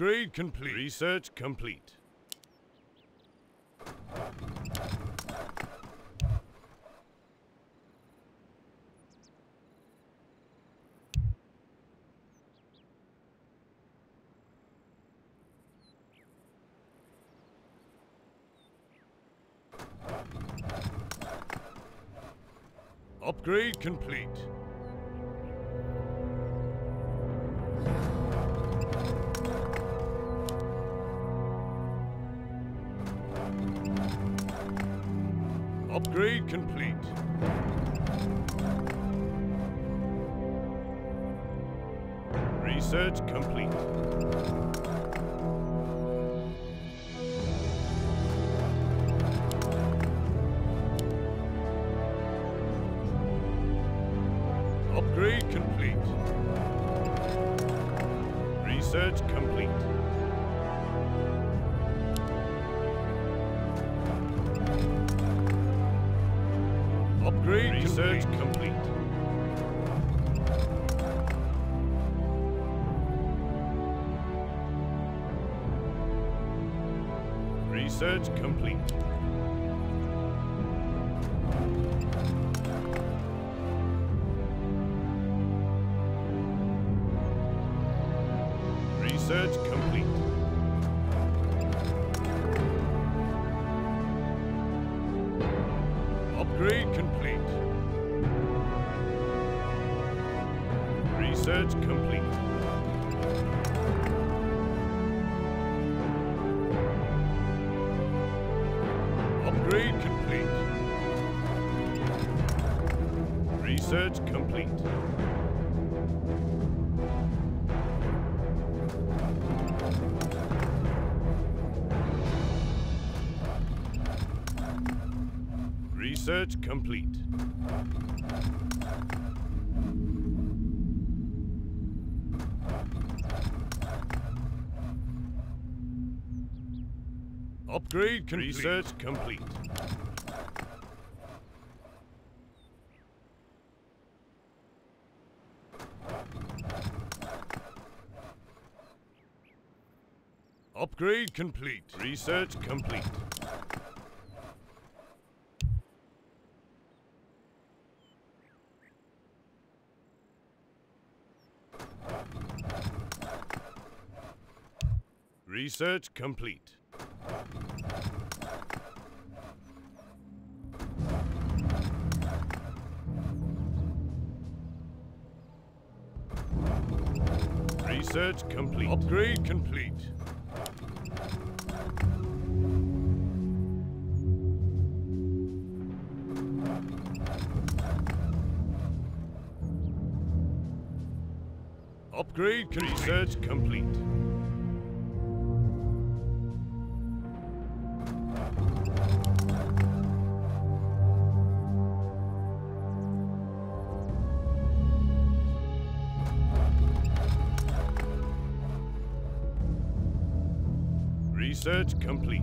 Upgrade complete. Research complete. Upgrade complete. Upgrade complete. Research complete. Research complete. Upgrade complete. Research complete. Upgrade complete. Research complete. Research complete. Upgrade complete. Research complete. Upgrade complete. Research complete. Research complete. Research complete. Upgrade complete. Upgrade complete. Research complete. Search complete.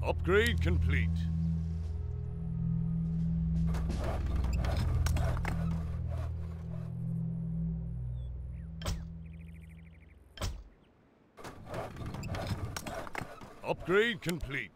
Upgrade complete. Upgrade complete.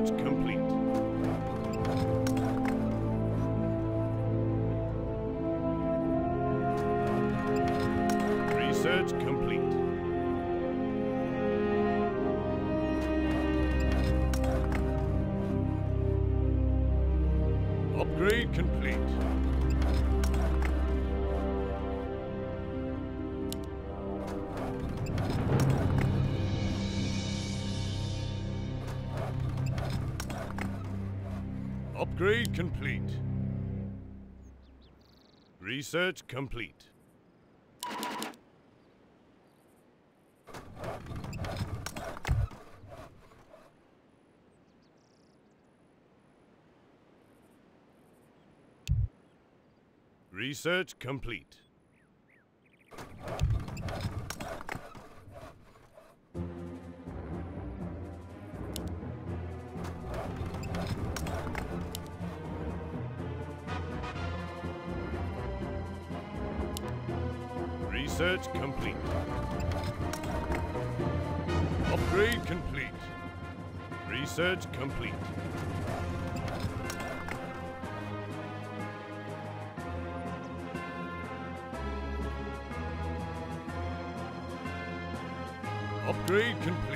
Research complete. Research complete. Upgrade complete. Upgrade complete. Research complete. Research complete. Research complete. Upgrade complete. Research complete. Upgrade complete.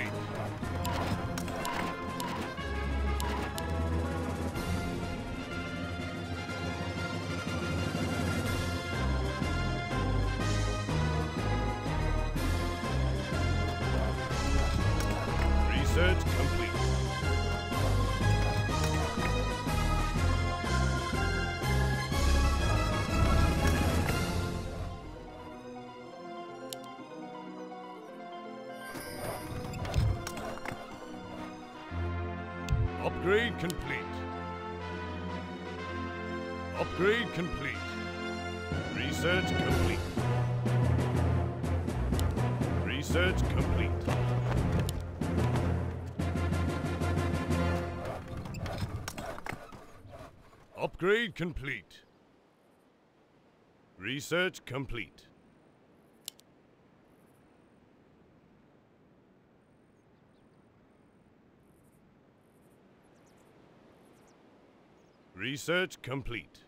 Upgrade complete. Research complete. Research complete.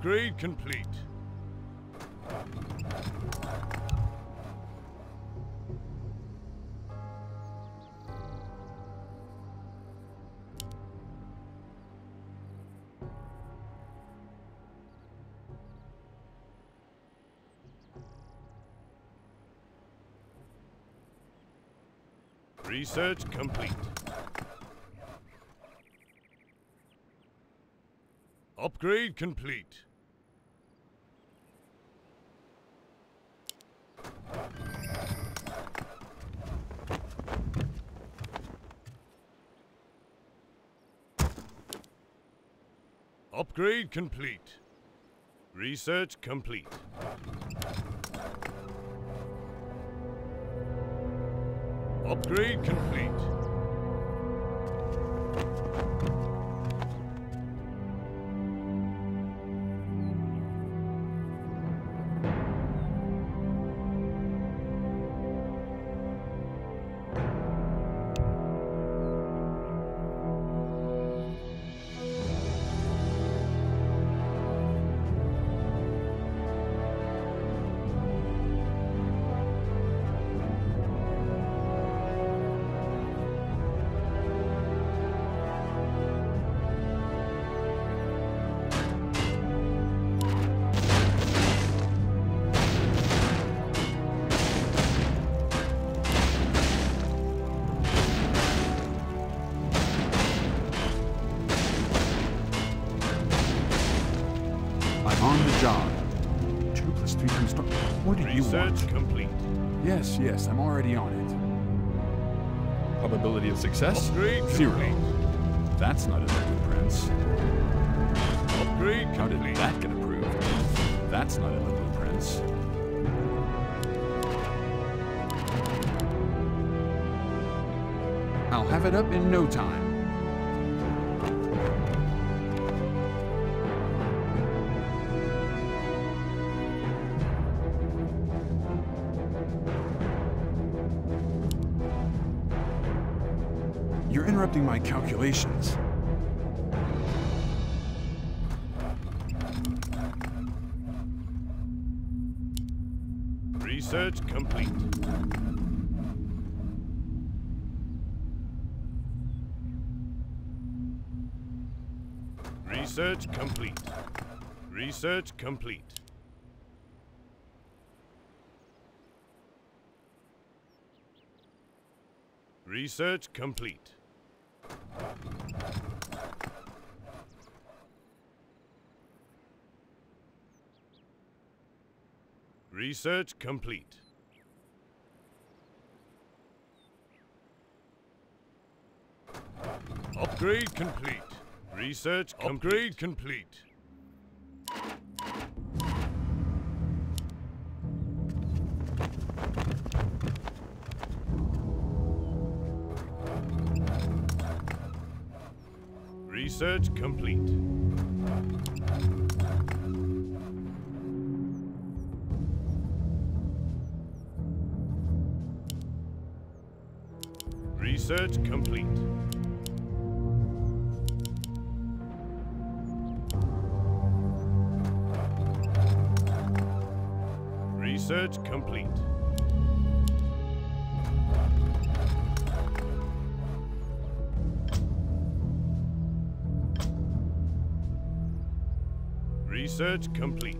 Upgrade complete. Research complete. Upgrade complete. Upgrade complete. Research complete. Upgrade complete. Success? Upgrade Zero. That's not a blueprints. Upgrade How did that get approved? That's not in the blueprints. I'll have it up in no time. My calculations. Research complete. Research complete. Research complete. Research complete. Research complete. Upgrade complete. Research upgrade complete. Research complete. Research complete. Research complete. Research complete.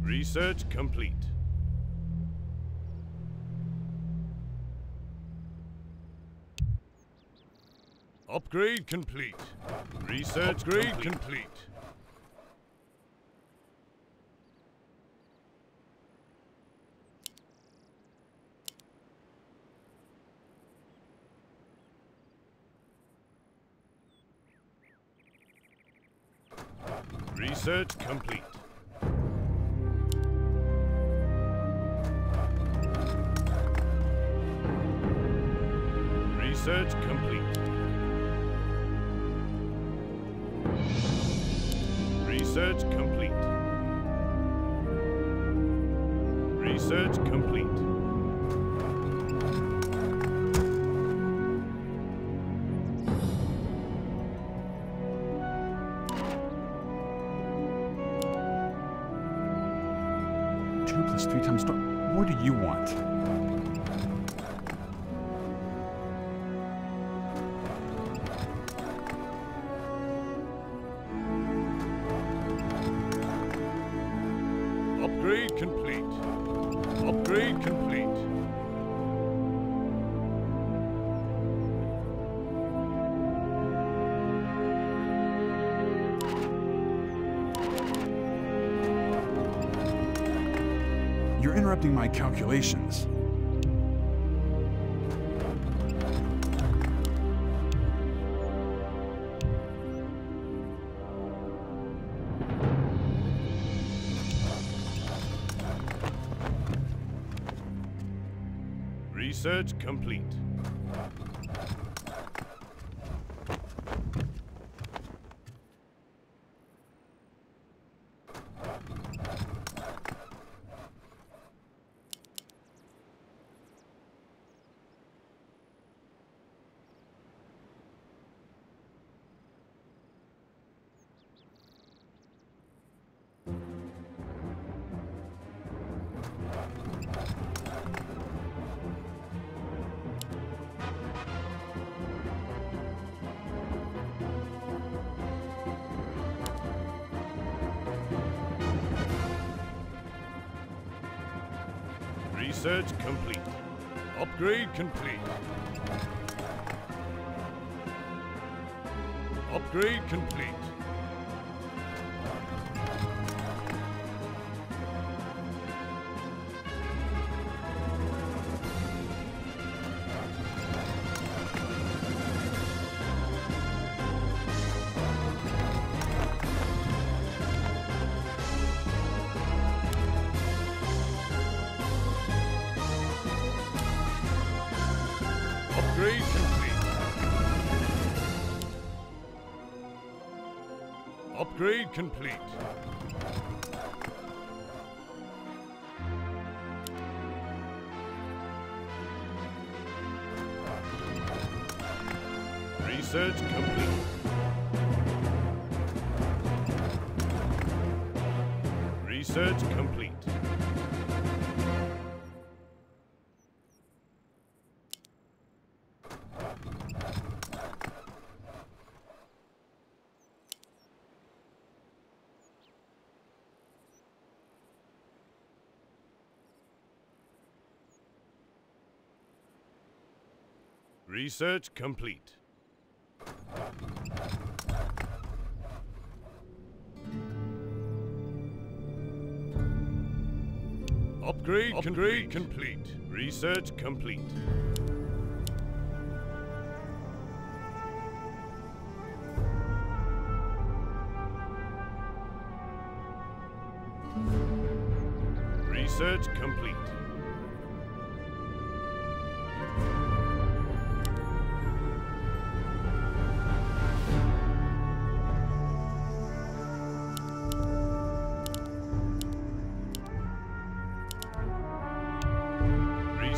Research complete. Upgrade complete. Research upgrade complete. Research complete. Research complete. Research complete. Research you want? Interrupting my calculations. Research complete. Complete. Research complete. Upgrade, Upgrade complete. Research complete.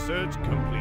Research complete.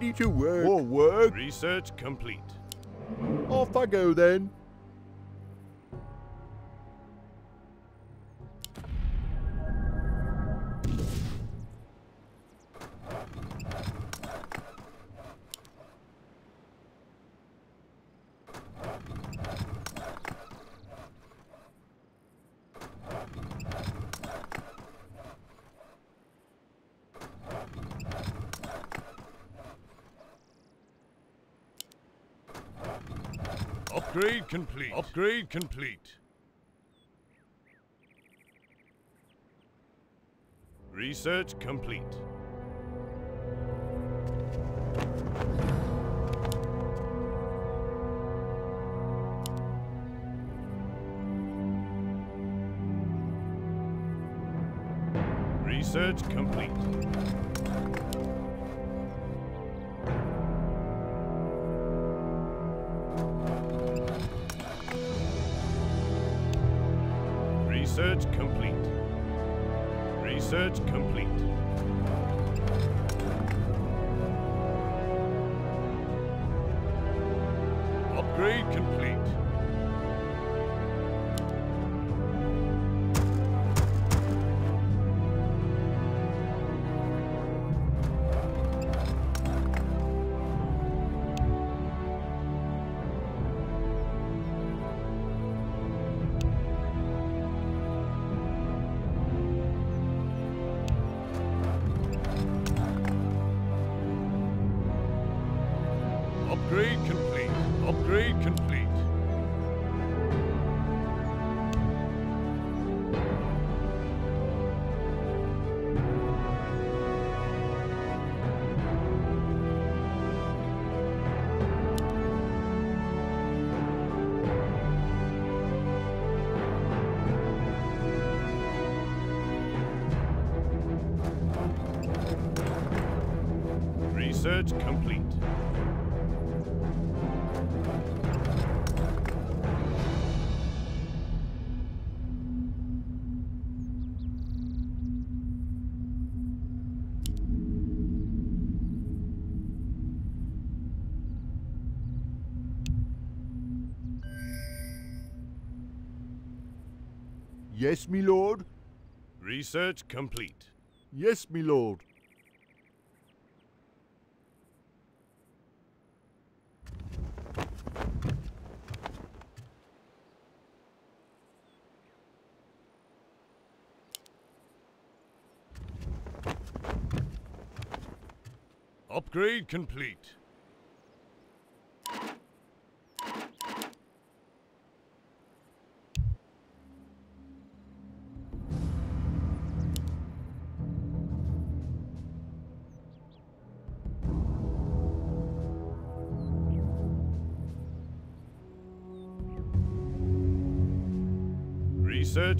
Ready to work. For work. Research complete. Off I go then. Upgrade complete. Upgrade complete. Research complete. Research complete. Research Yes, me lord. Research complete. Yes, me lord. Upgrade complete.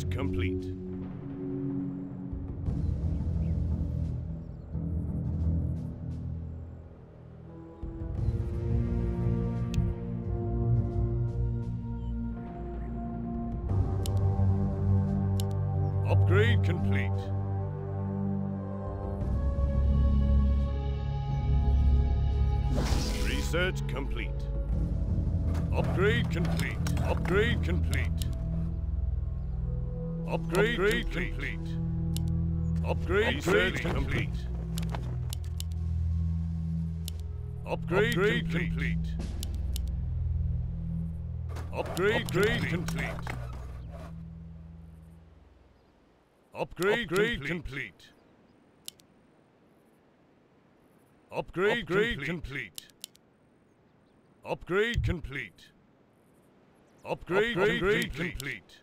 Research complete. Upgrade complete. Research complete. Upgrade complete. Upgrade complete. Upgrade, Upgrade complete. Upgrade, Upgrade complete. Upgrade, Upgrade complete. Upgrade, Upgrade complete. Upgrade, Upgrade complete. Upgrade, Upgrade complete. Upgrade complete. Upgrade, Upgrade complete.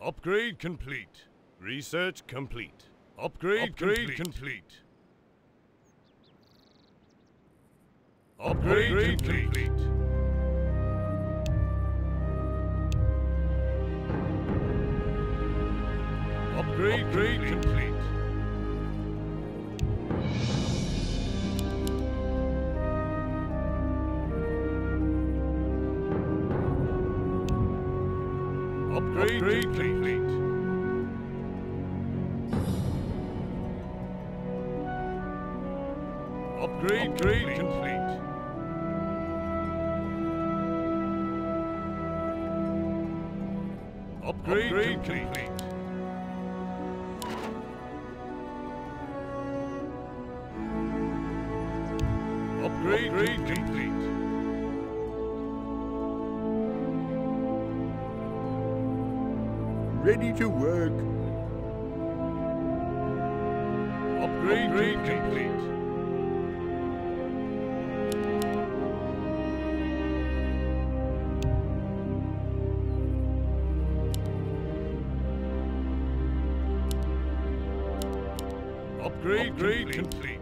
Upgrade complete. Research complete. Upgrade, Upgrade complete. Upgrade, complete. Upgrade, Upgrade complete. Retreat, retreat. Upgrade, upgrade complete. Upgrade, upgrade complete. complete. Ready to work. Upgrade, Upgrade complete. Upgrade, Upgrade complete. What?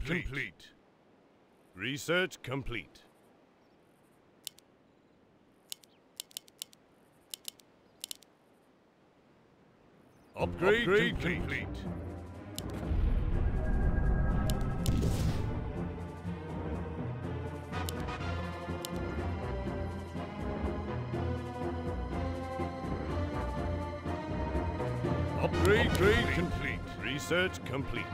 Complete. complete. Research complete. Upgrade, Upgrade complete. complete. Upgrade, Upgrade complete. Research complete.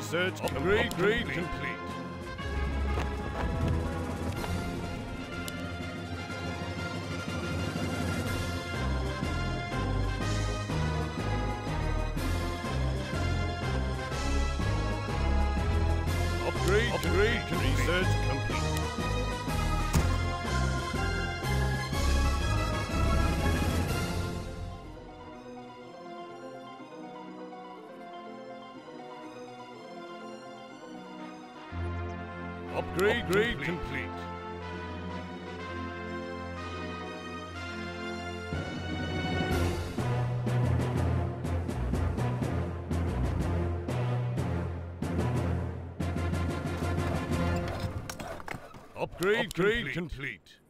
Upgrade, upgrade complete. complete. Complete. complete.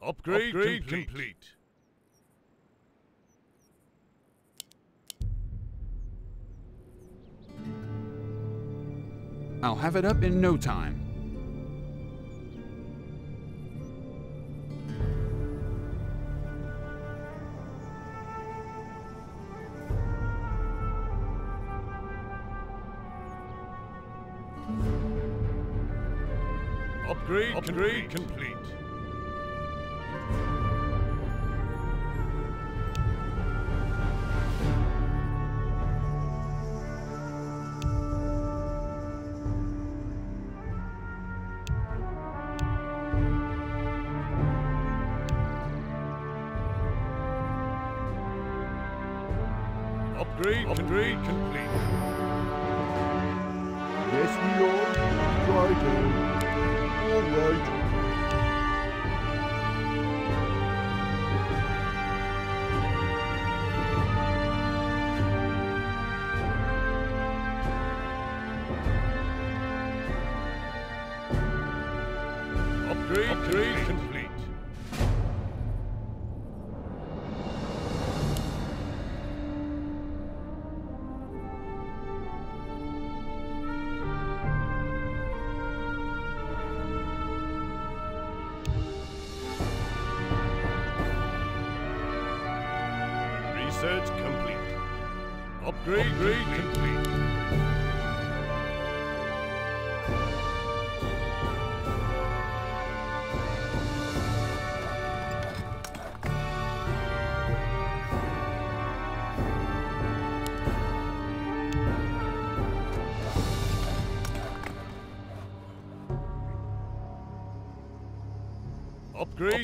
Upgrade, Upgrade complete. complete. I'll have it up in no time. Upgrade, Upgrade complete. complete.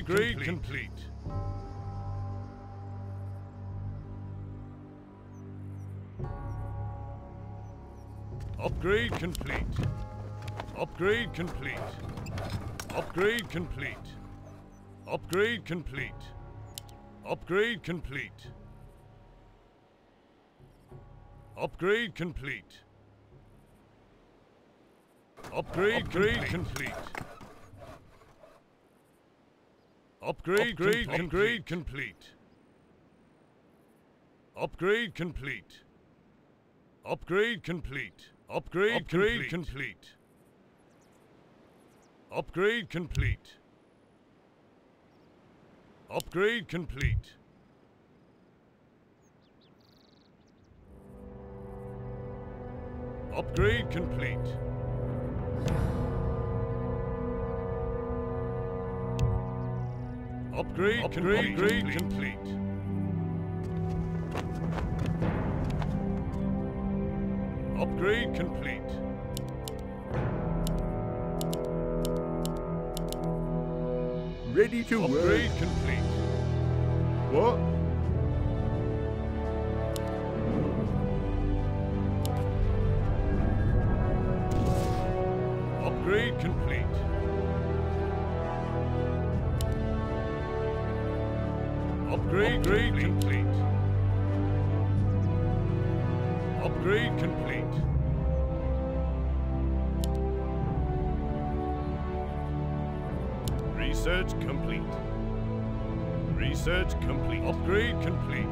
Upgrade, Upgrade complete. complete. Upgrade complete. Upgrade complete. Upgrade complete. Upgrade complete. Upgrade complete. Upgrade complete. Upgrade, Upgrade complete. Upgrade, upgrade, upgrade complete. Upgrade complete. Upgrade complete. Upgrade, upgrade complete. Upgrade complete. Upgrade complete. Upgrade complete. Upgrade, upgrade complete. complete. Upgrade complete. Ready to Upgrade work. complete. What? Upgrade complete. Upgrade, Upgrade complete. Upgrade complete. Research complete. Research complete. Upgrade complete.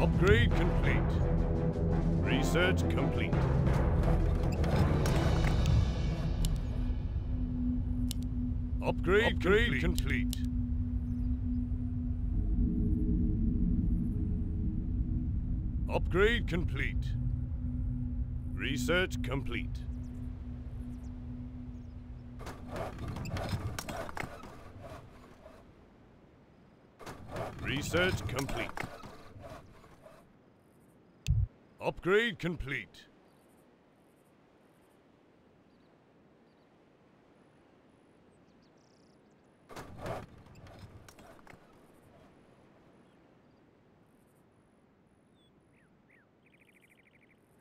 Upgrade complete. Research complete. Upgrade, Upgrade complete. complete. Upgrade complete. Research complete. Research complete. Upgrade complete.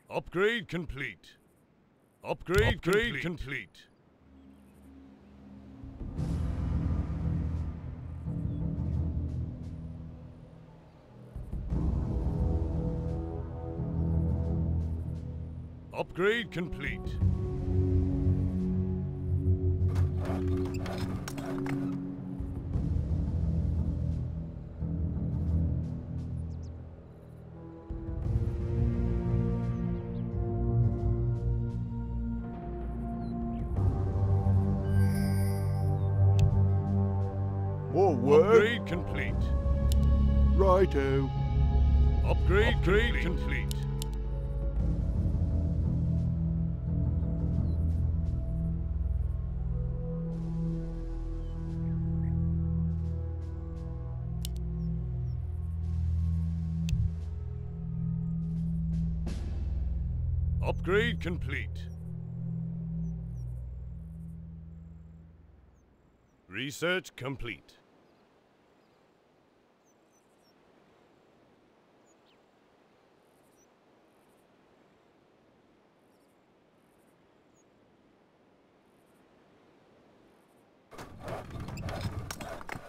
Upgrade complete. Upgrade, Upgrade complete. complete. Upgrade complete. More work. Upgrade complete. Righto. Upgrade, Upgrade complete. complete. Upgrade complete. Research complete.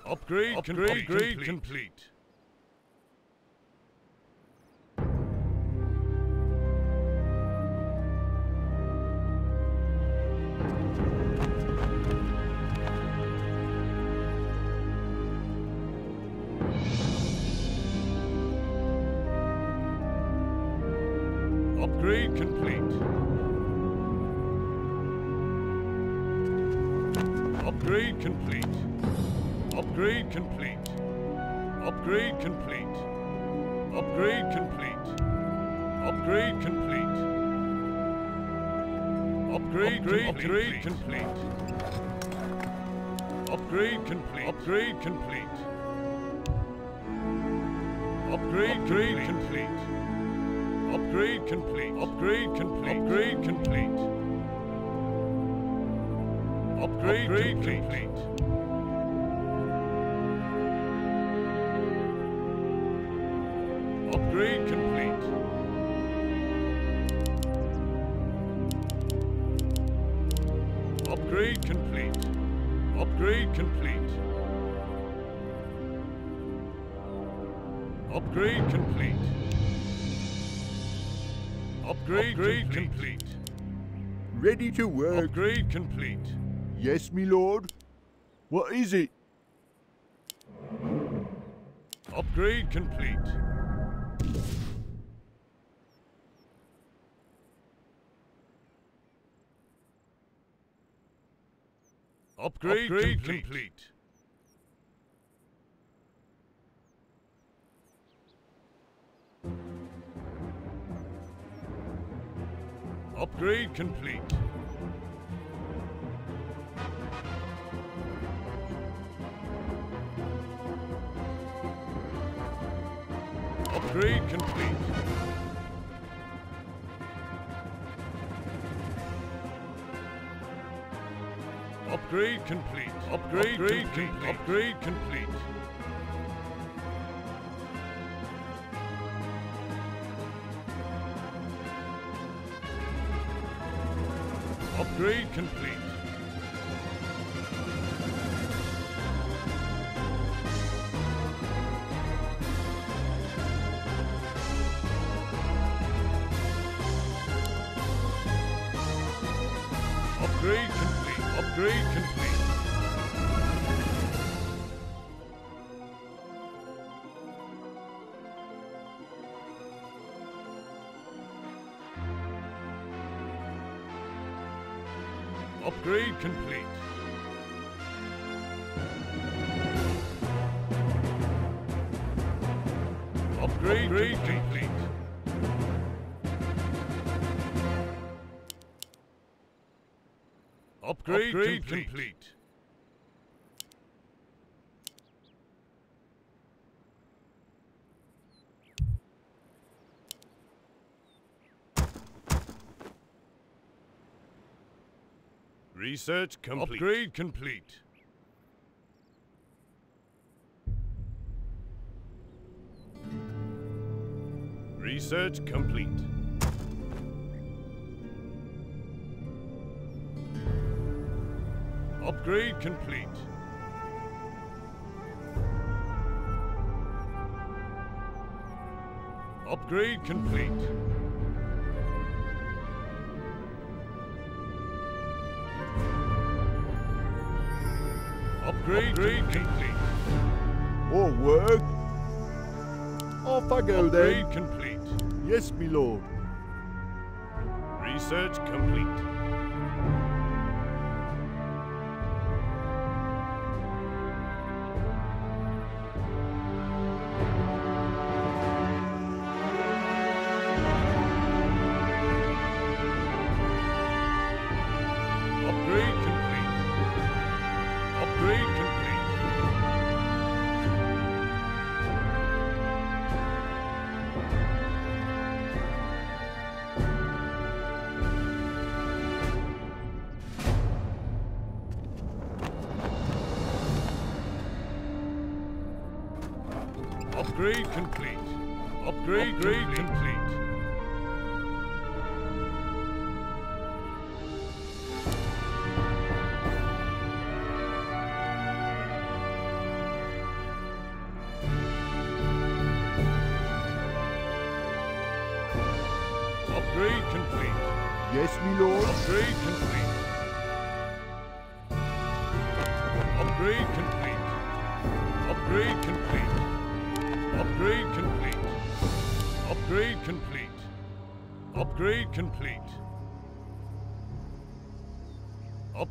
Upgrade, Upgrade, Upgrade complete. complete. Upgrade complete. Upgrade complete. Upgrade, complete. Upgrade complete. Upgrade complete. Upgrade, upgrade complete. Upgrade complete. Upgrade complete. Upgrade complete. Upgrade, upgrade complete. Upgrade complete. Upgrade, Upgrade complete. complete. Ready to work. Upgrade complete. Yes, me lord. What is it? Upgrade complete. Upgrade, Upgrade complete. complete. Upgrade complete. Upgrade complete. Upgrade complete. Upgrade, Upgrade complete. complete. Upgrade complete. Upgrade complete. Complete. complete. Research complete. Upgrade complete. Research complete. Upgrade complete. Upgrade complete. Upgrade, Upgrade complete. More work. Off I go Upgrade then. complete. Yes, me lord. Research complete. Upgrade, complete.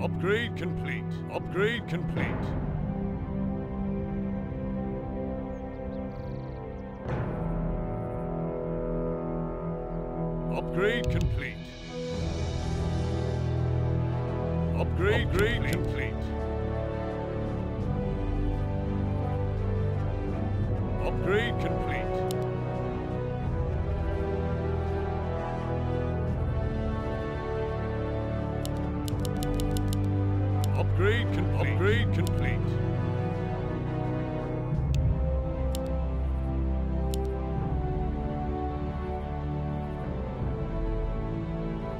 Upgrade complete. Upgrade complete. Upgrade complete. Upgrade, grade complete. Upgrade complete. Upgrade complete.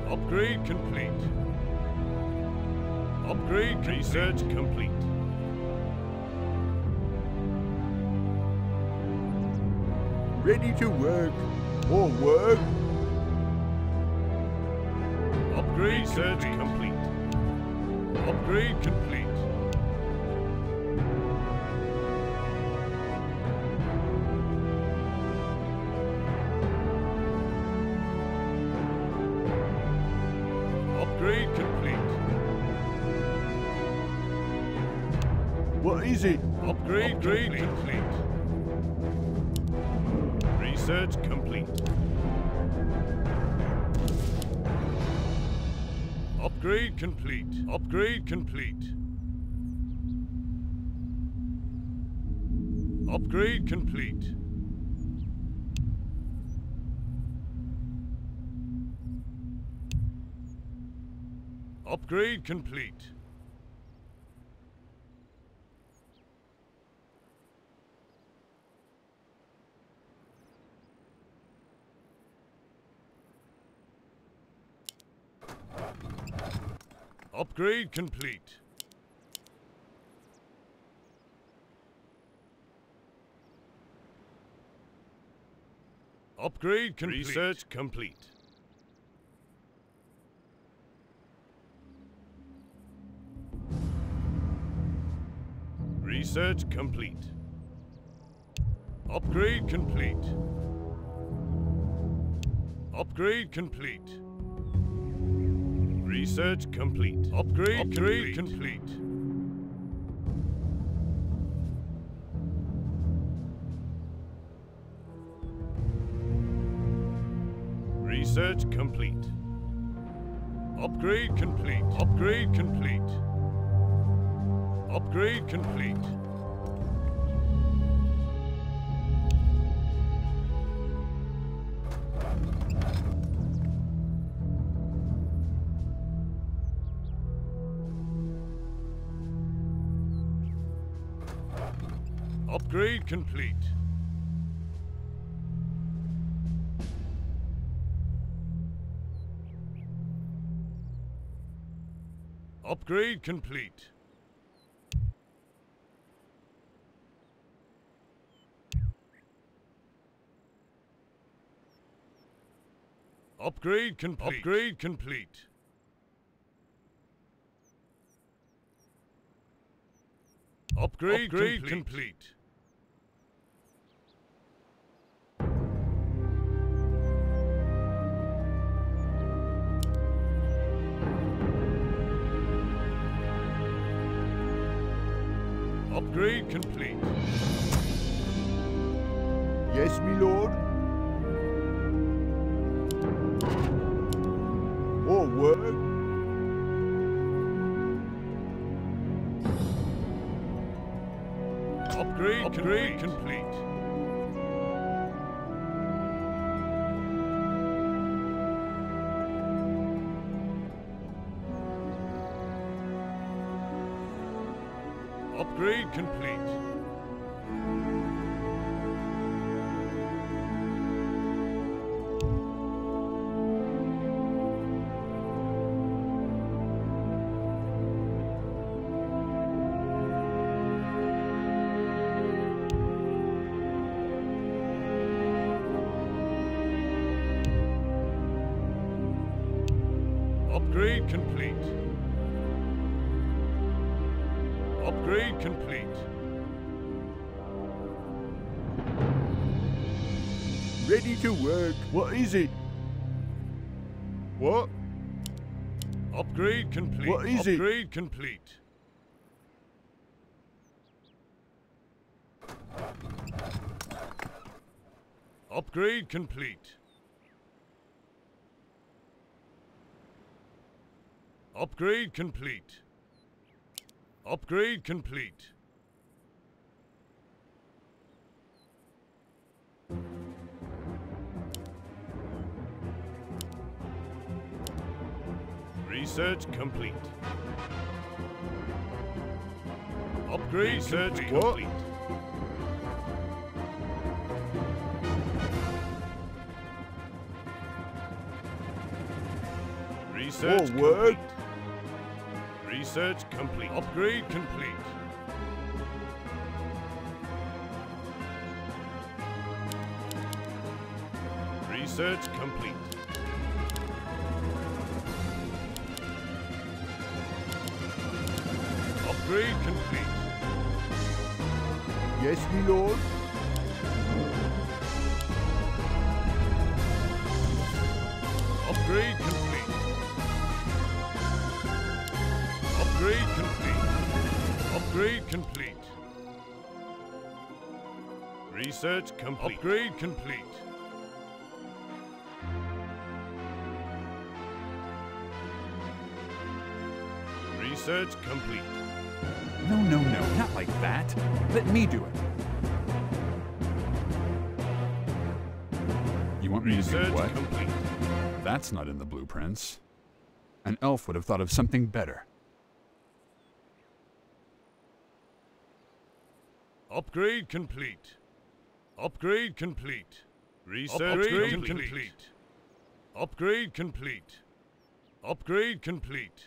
Upgrade complete. Upgrade complete. Research complete. Ready to work. More work. Upgrade Research complete. Upgrade complete. Is it? Upgrade grade complete. Research complete. Upgrade complete. Upgrade complete. Upgrade complete. Upgrade complete. Upgrade complete. Upgrade complete. Research complete. Research complete. Upgrade complete. Upgrade complete. Research complete. Upgrade, Upgrade complete. complete. Research complete. Upgrade complete. Upgrade complete. Upgrade complete. Upgrade complete. Upgrade complete. Upgrade complete. Upgrade complete. Upgrade, Upgrade complete. complete. Upgrade complete. Yes, me lord. More work. Upgrade, Upgrade complete. Upgrade complete. Work. What is it? What? Upgrade complete. What it? Upgrade complete. Upgrade complete. Upgrade complete. Upgrade complete. Research complete. Upgrade Research What? complete. Research More work? complete. Research complete. Upgrade complete. Research complete. Upgrade complete. Yes, me lord. Upgrade complete. Upgrade complete. Upgrade complete. Research complete. Upgrade complete. Research complete. No, no, no, not like that. Let me do it. You want me to do Research what? complete. That's not in the blueprints. An elf would have thought of something better. Upgrade complete. Upgrade complete. Research Upgrade complete. Upgrade complete. Upgrade complete.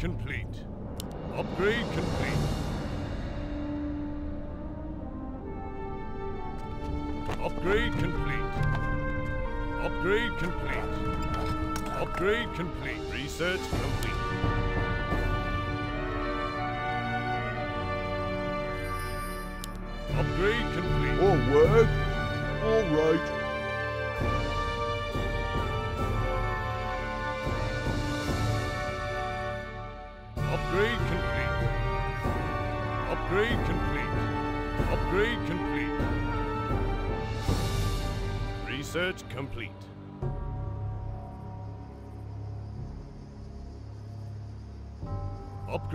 Complete. Upgrade complete. Upgrade complete. Upgrade complete. Upgrade complete. Research complete.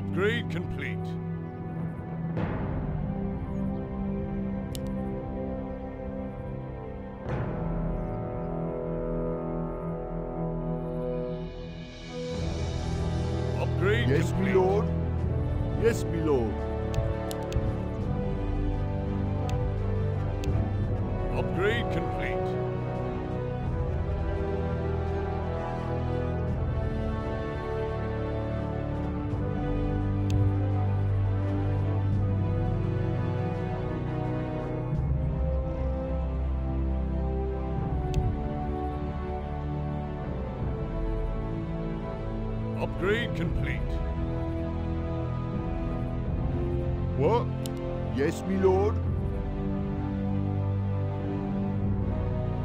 Upgrade complete.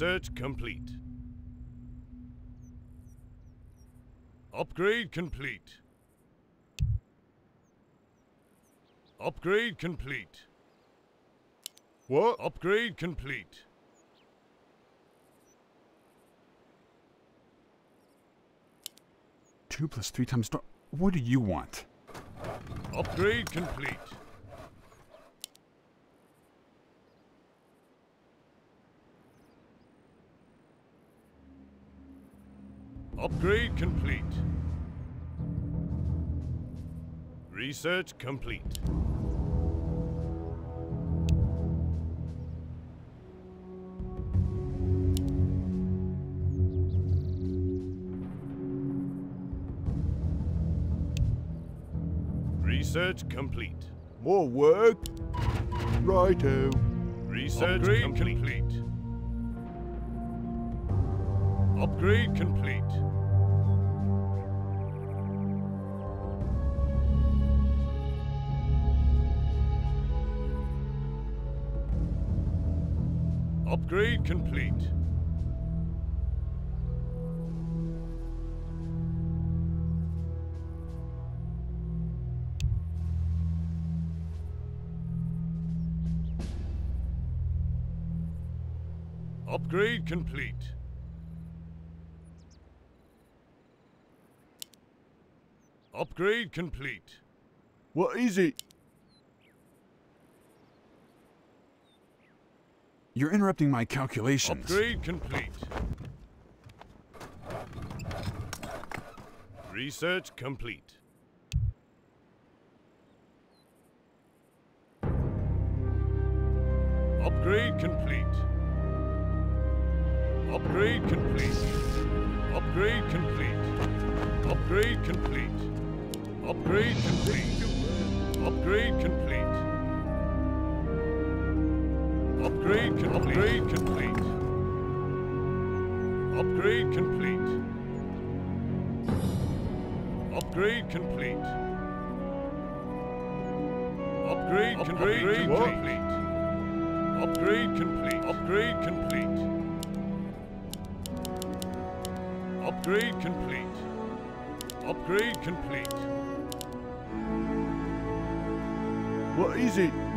Research complete. Upgrade complete. Upgrade complete. What? Upgrade complete. Two plus three times. What do you want? Upgrade complete. Upgrade complete. Research complete. Research complete. More work? Righto. Research complete. Upgrade complete. Upgrade complete. Upgrade complete. Upgrade complete. What is it? You're interrupting my calculations. Upgrade complete. Research complete. Upgrade complete. Upgrade complete. Upgrade complete. Upgrade complete. Upgrade complete. Upgrade complete. Upgrade complete. Upgrade complete. Upgrade complete. Upgrade complete. Upgrade complete. What? complete. Upgrade complete. Upgrade complete. Upgrade complete. Upgrade complete. What is it?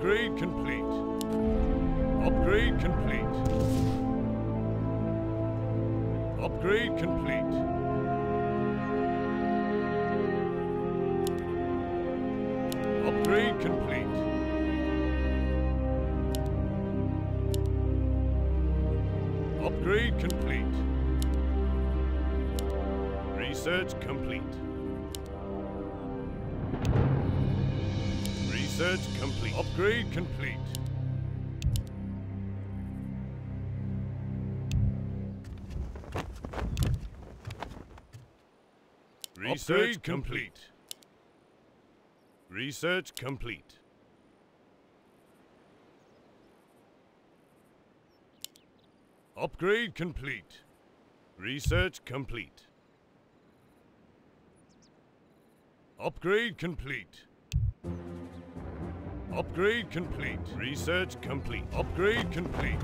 Upgrade complete. Upgrade complete. Upgrade complete. Upgrade complete. Upgrade complete. Research complete. Complete. Upgrade complete. Research complete. Research complete. Upgrade complete. Research complete. Upgrade complete. Upgrade complete. Research complete. Upgrade complete.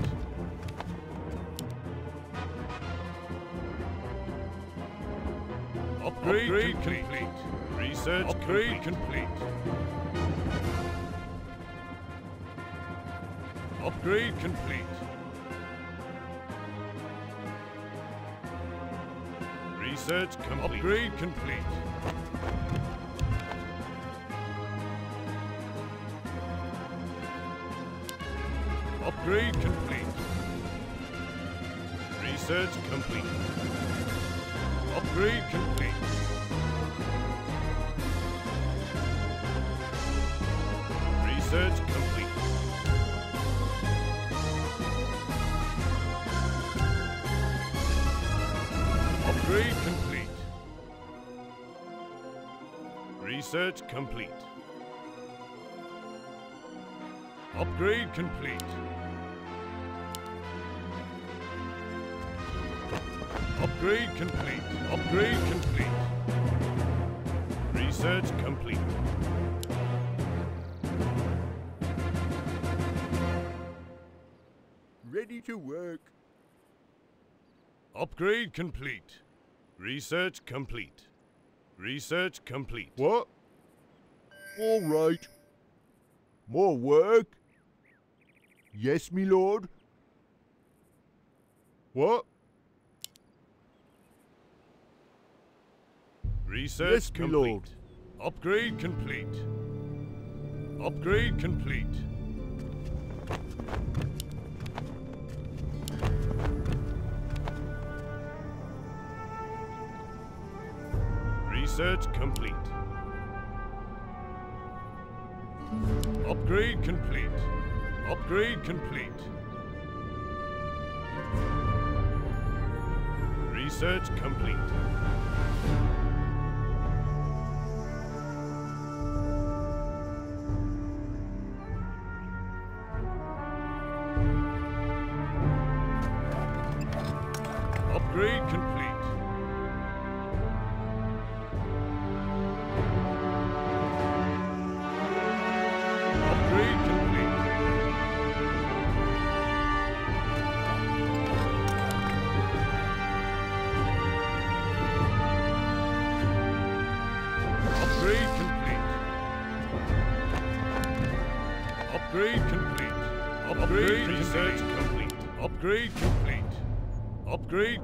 Upgrade, Upgrade complete. complete. Research Upgrade complete. complete. Upgrade complete. Research complete. Upgrade complete. Upgrade complete. Research complete. Upgrade complete. Research complete. Upgrade complete. Research complete. Upgrade complete. Upgrade complete. Upgrade complete. Research complete. Ready to work. Upgrade complete. Research complete. Research complete. What? All right. More work? Yes, me lord. What? Research Yes, complete. lord. Upgrade complete. Upgrade complete. Research complete. Upgrade complete. Upgrade complete. Research complete.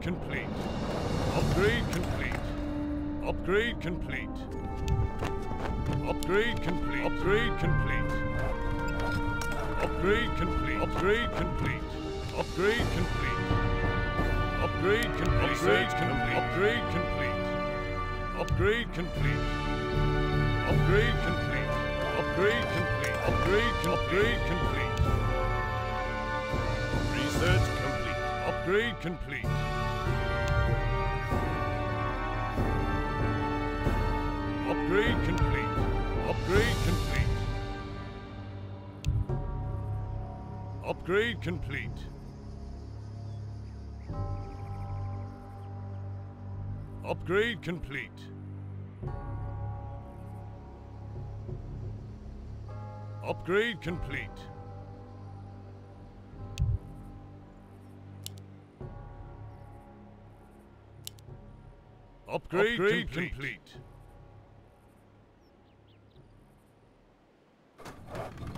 Complete. Upgrade complete. Upgrade complete. Upgrade complete. Upgrade complete. Upgrade complete. Upgrade complete. Upgrade complete. Upgrade complete. Upgrade complete. Upgrade complete. Upgrade complete. Upgrade complete. Upgrade complete. Upgrade complete. Research complete. Upgrade complete. Upgrade complete. Upgrade complete. Upgrade complete. Upgrade complete. Upgrade complete. Upgrade, Upgrade complete. complete.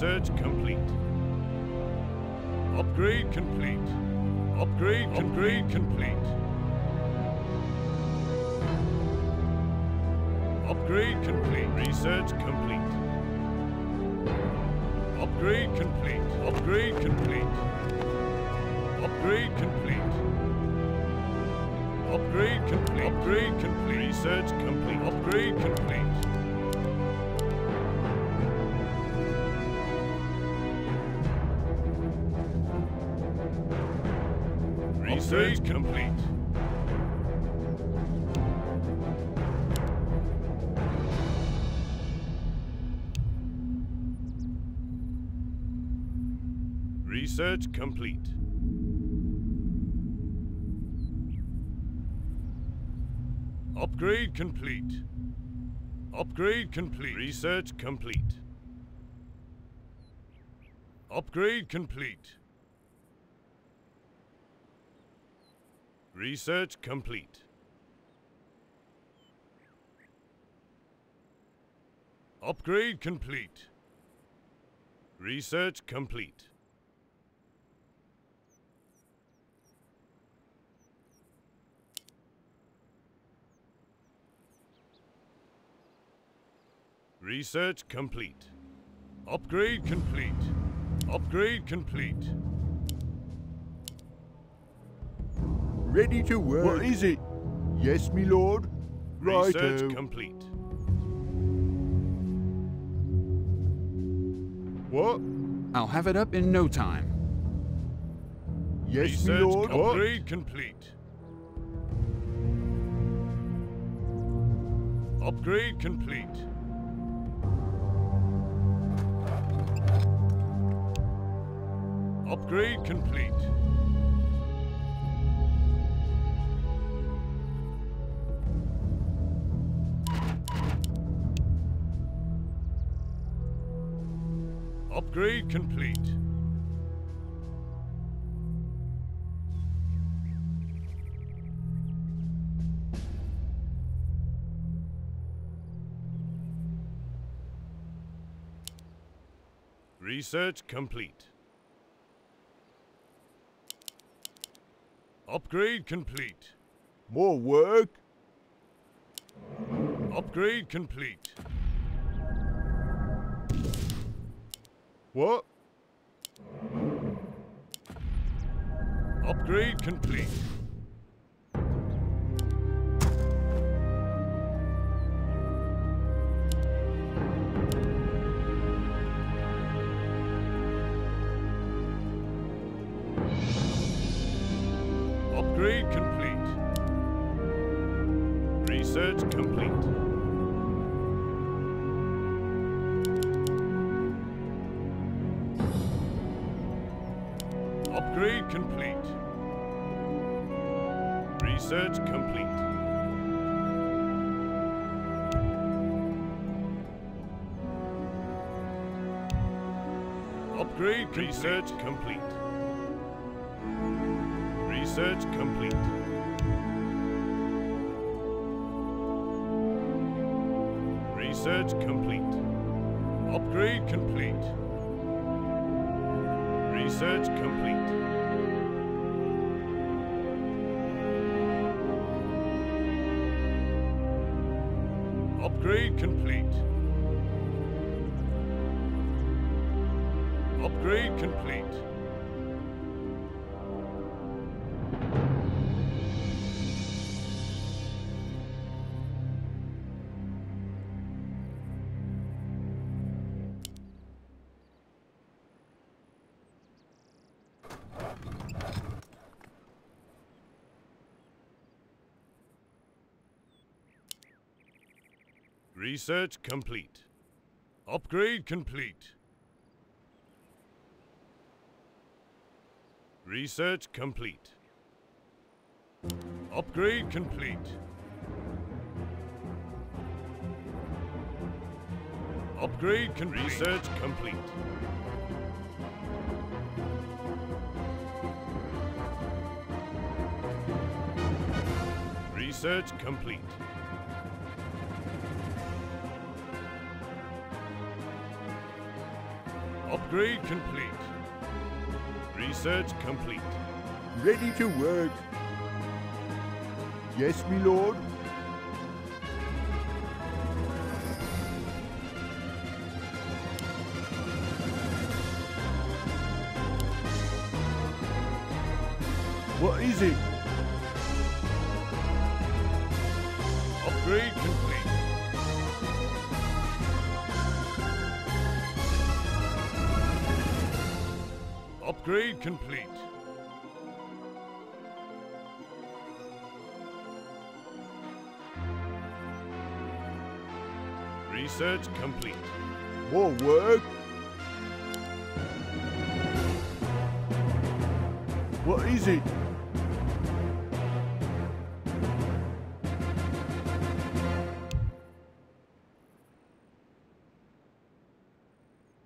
Research complete. Upgrade complete. Upgrade, upgrade complete. Upgrade complete. Research complete. Upgrade complete. Upgrade complete. Upgrade complete. Upgrade complete. Upgrade complete. Research complete. Upgrade complete. Research complete. Research complete. Upgrade complete. Upgrade complete. Research complete. Upgrade complete. Research complete. Upgrade complete. Research complete. Research complete. Upgrade complete. Upgrade complete. Ready to work. What is it? Yes, me lord. Right. Research complete. What? I'll have it up in no time. Yes, Research me lord. Upgrade complete. Upgrade complete. Upgrade complete. Upgrade complete. Research complete. Upgrade complete. More work? Upgrade complete. What? Upgrade complete. Research complete. Research complete. Research complete. Upgrade complete. Research complete. Research complete. Upgrade complete. Research complete. Upgrade complete. Upgrade can research complete. Research complete. Upgrade complete. Research complete. Ready to work. Yes, me lord. Research complete. More work? What is it?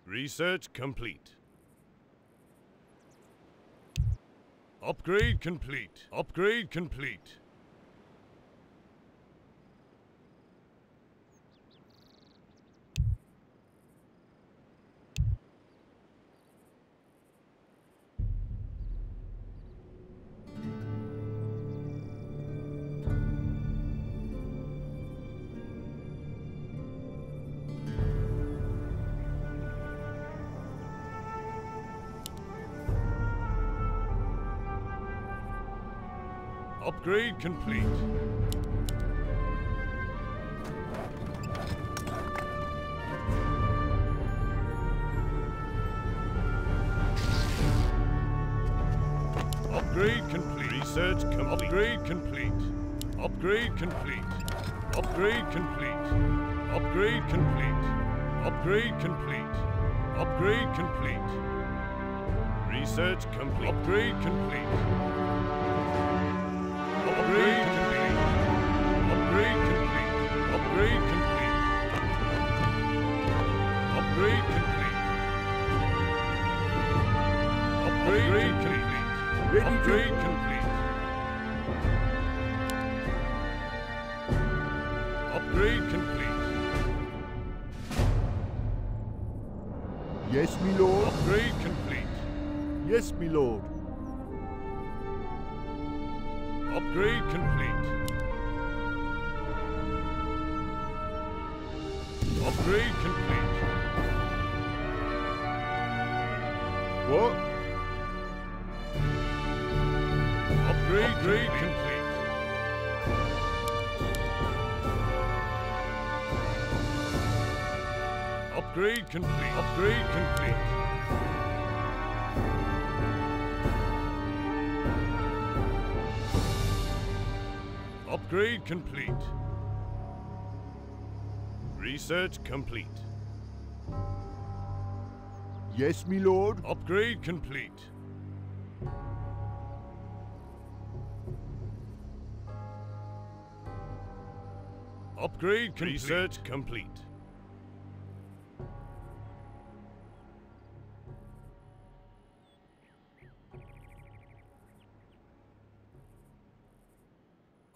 Research complete. Upgrade complete. Upgrade complete. Upgrade complete. Upgrade complete. Research complete. Upgrade complete. Upgrade complete. Upgrade complete. Upgrade complete. Upgrade complete. Upgrade complete. Research complete. Upgrade complete. Complete. Upgrade complete. What? Upgrade, Upgrade complete. Upgrade complete. Upgrade complete. Upgrade complete. Research complete. Yes, me lord. Upgrade complete. Upgrade complete. Research complete.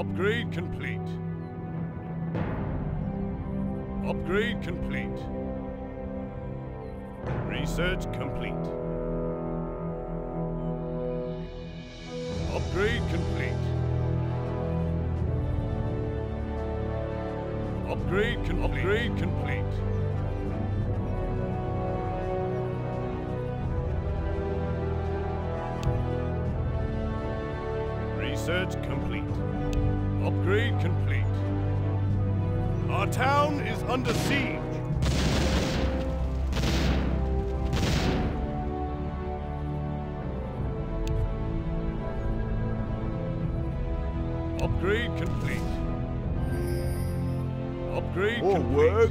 Upgrade complete. Upgrade complete. Research complete. Upgrade complete. Upgrade complete. Upgrade complete. Research complete. Upgrade complete. Our town is under siege. Upgrade complete. Upgrade More complete. work.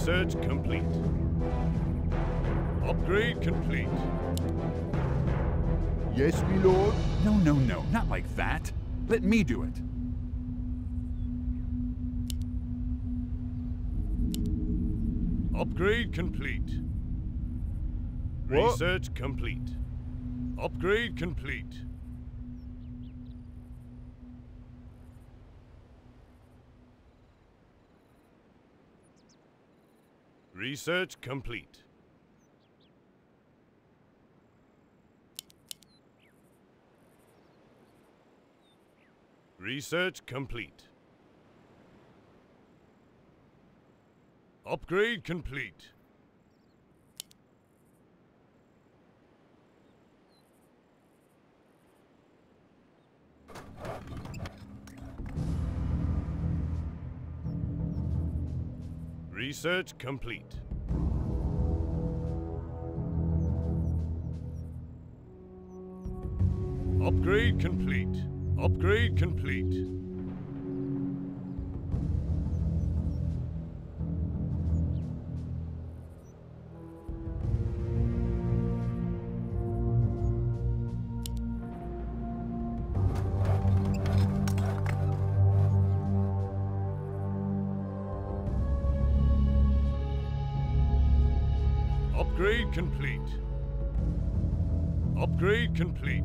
Research complete. Upgrade complete. Yes, me lord. No, no, no, not like that. Let me do it. Upgrade complete. What? Research complete. Upgrade complete. Research complete. Research complete. Upgrade complete. Research complete. Upgrade complete. Upgrade complete. Complete.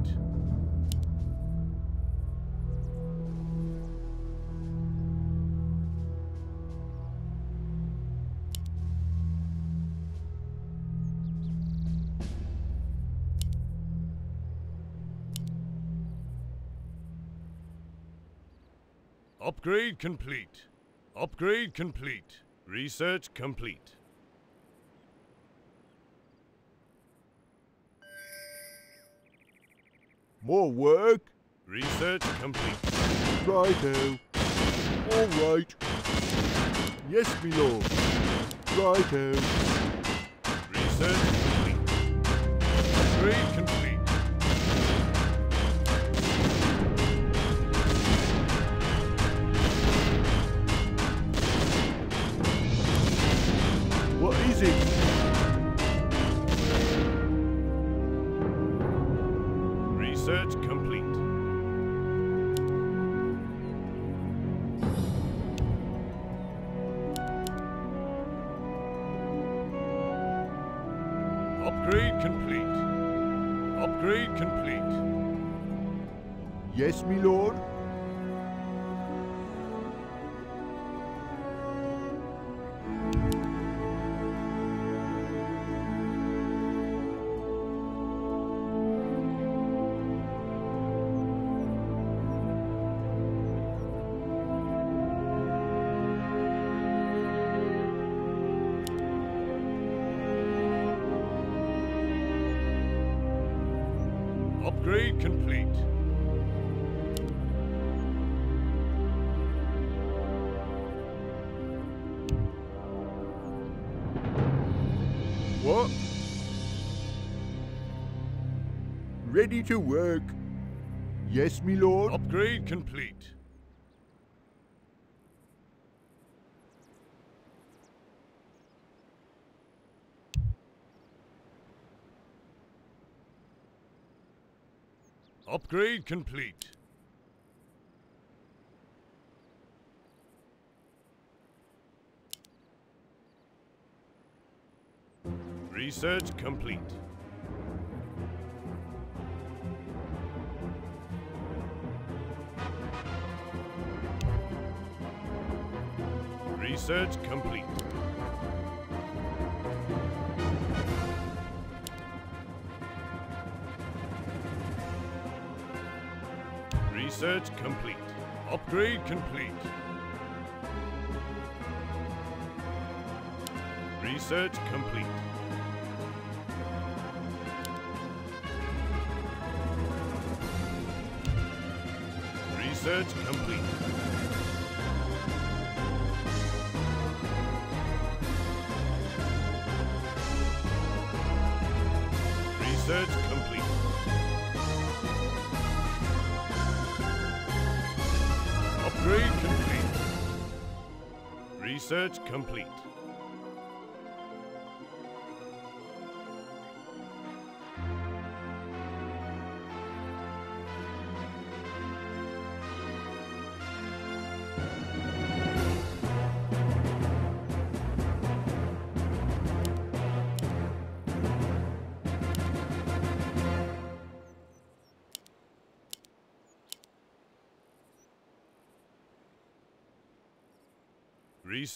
Upgrade complete. Upgrade complete. Research complete. More work? Research complete. Righto. All right. Yes, me lord. Righto. Research complete. Upgrade to work. Yes, me lord. Upgrade complete. Upgrade complete. Research complete. Research complete. Research complete. Upgrade complete. Research complete. Research complete. Research complete.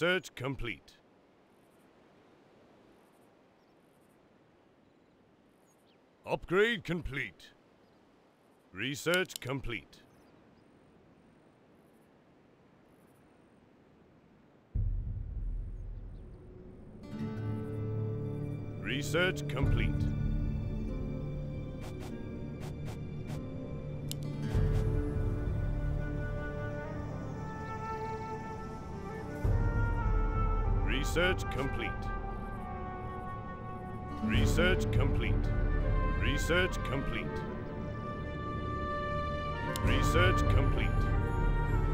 Research complete. Upgrade complete. Research complete. Research complete. Research complete. Research complete. Research complete. Research complete.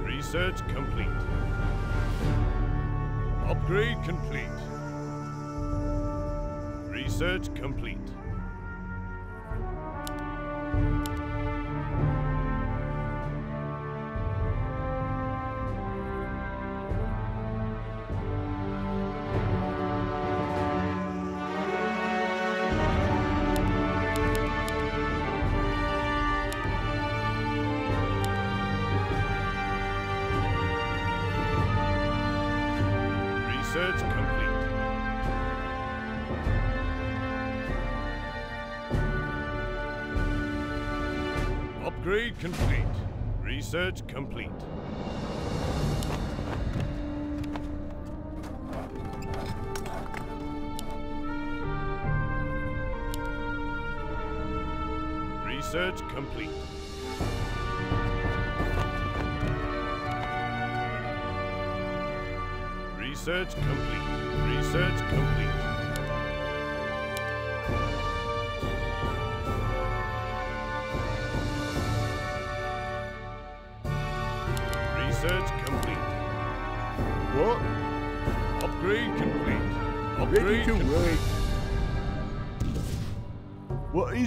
Research complete. Upgrade complete. Research complete. Research complete. Research complete. Research complete. Research complete. What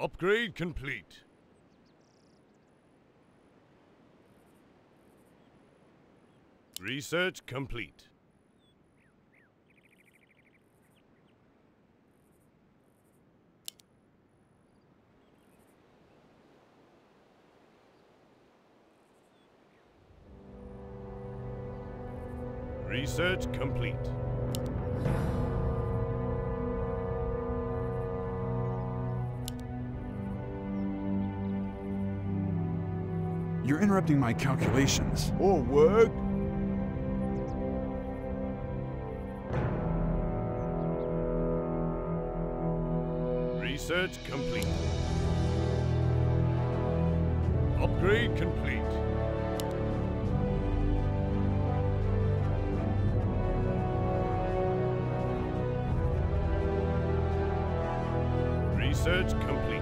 Upgrade complete. Research complete. Research complete. You're interrupting my calculations. Oh, More work? Research complete. Upgrade complete. Research complete.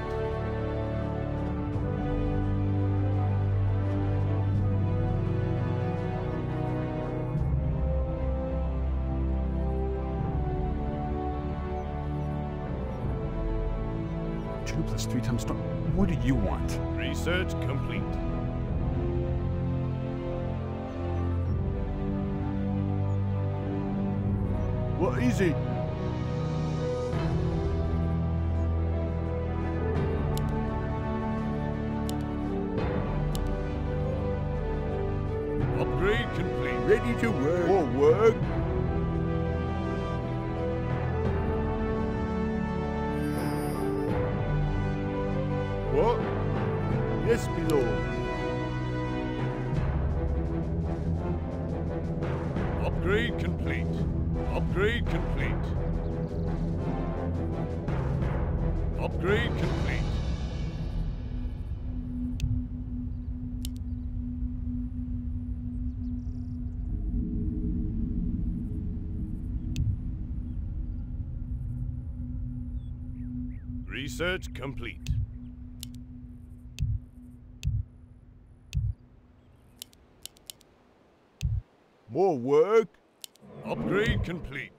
You want? Research complete. What is it? Research complete. More work? Upgrade complete.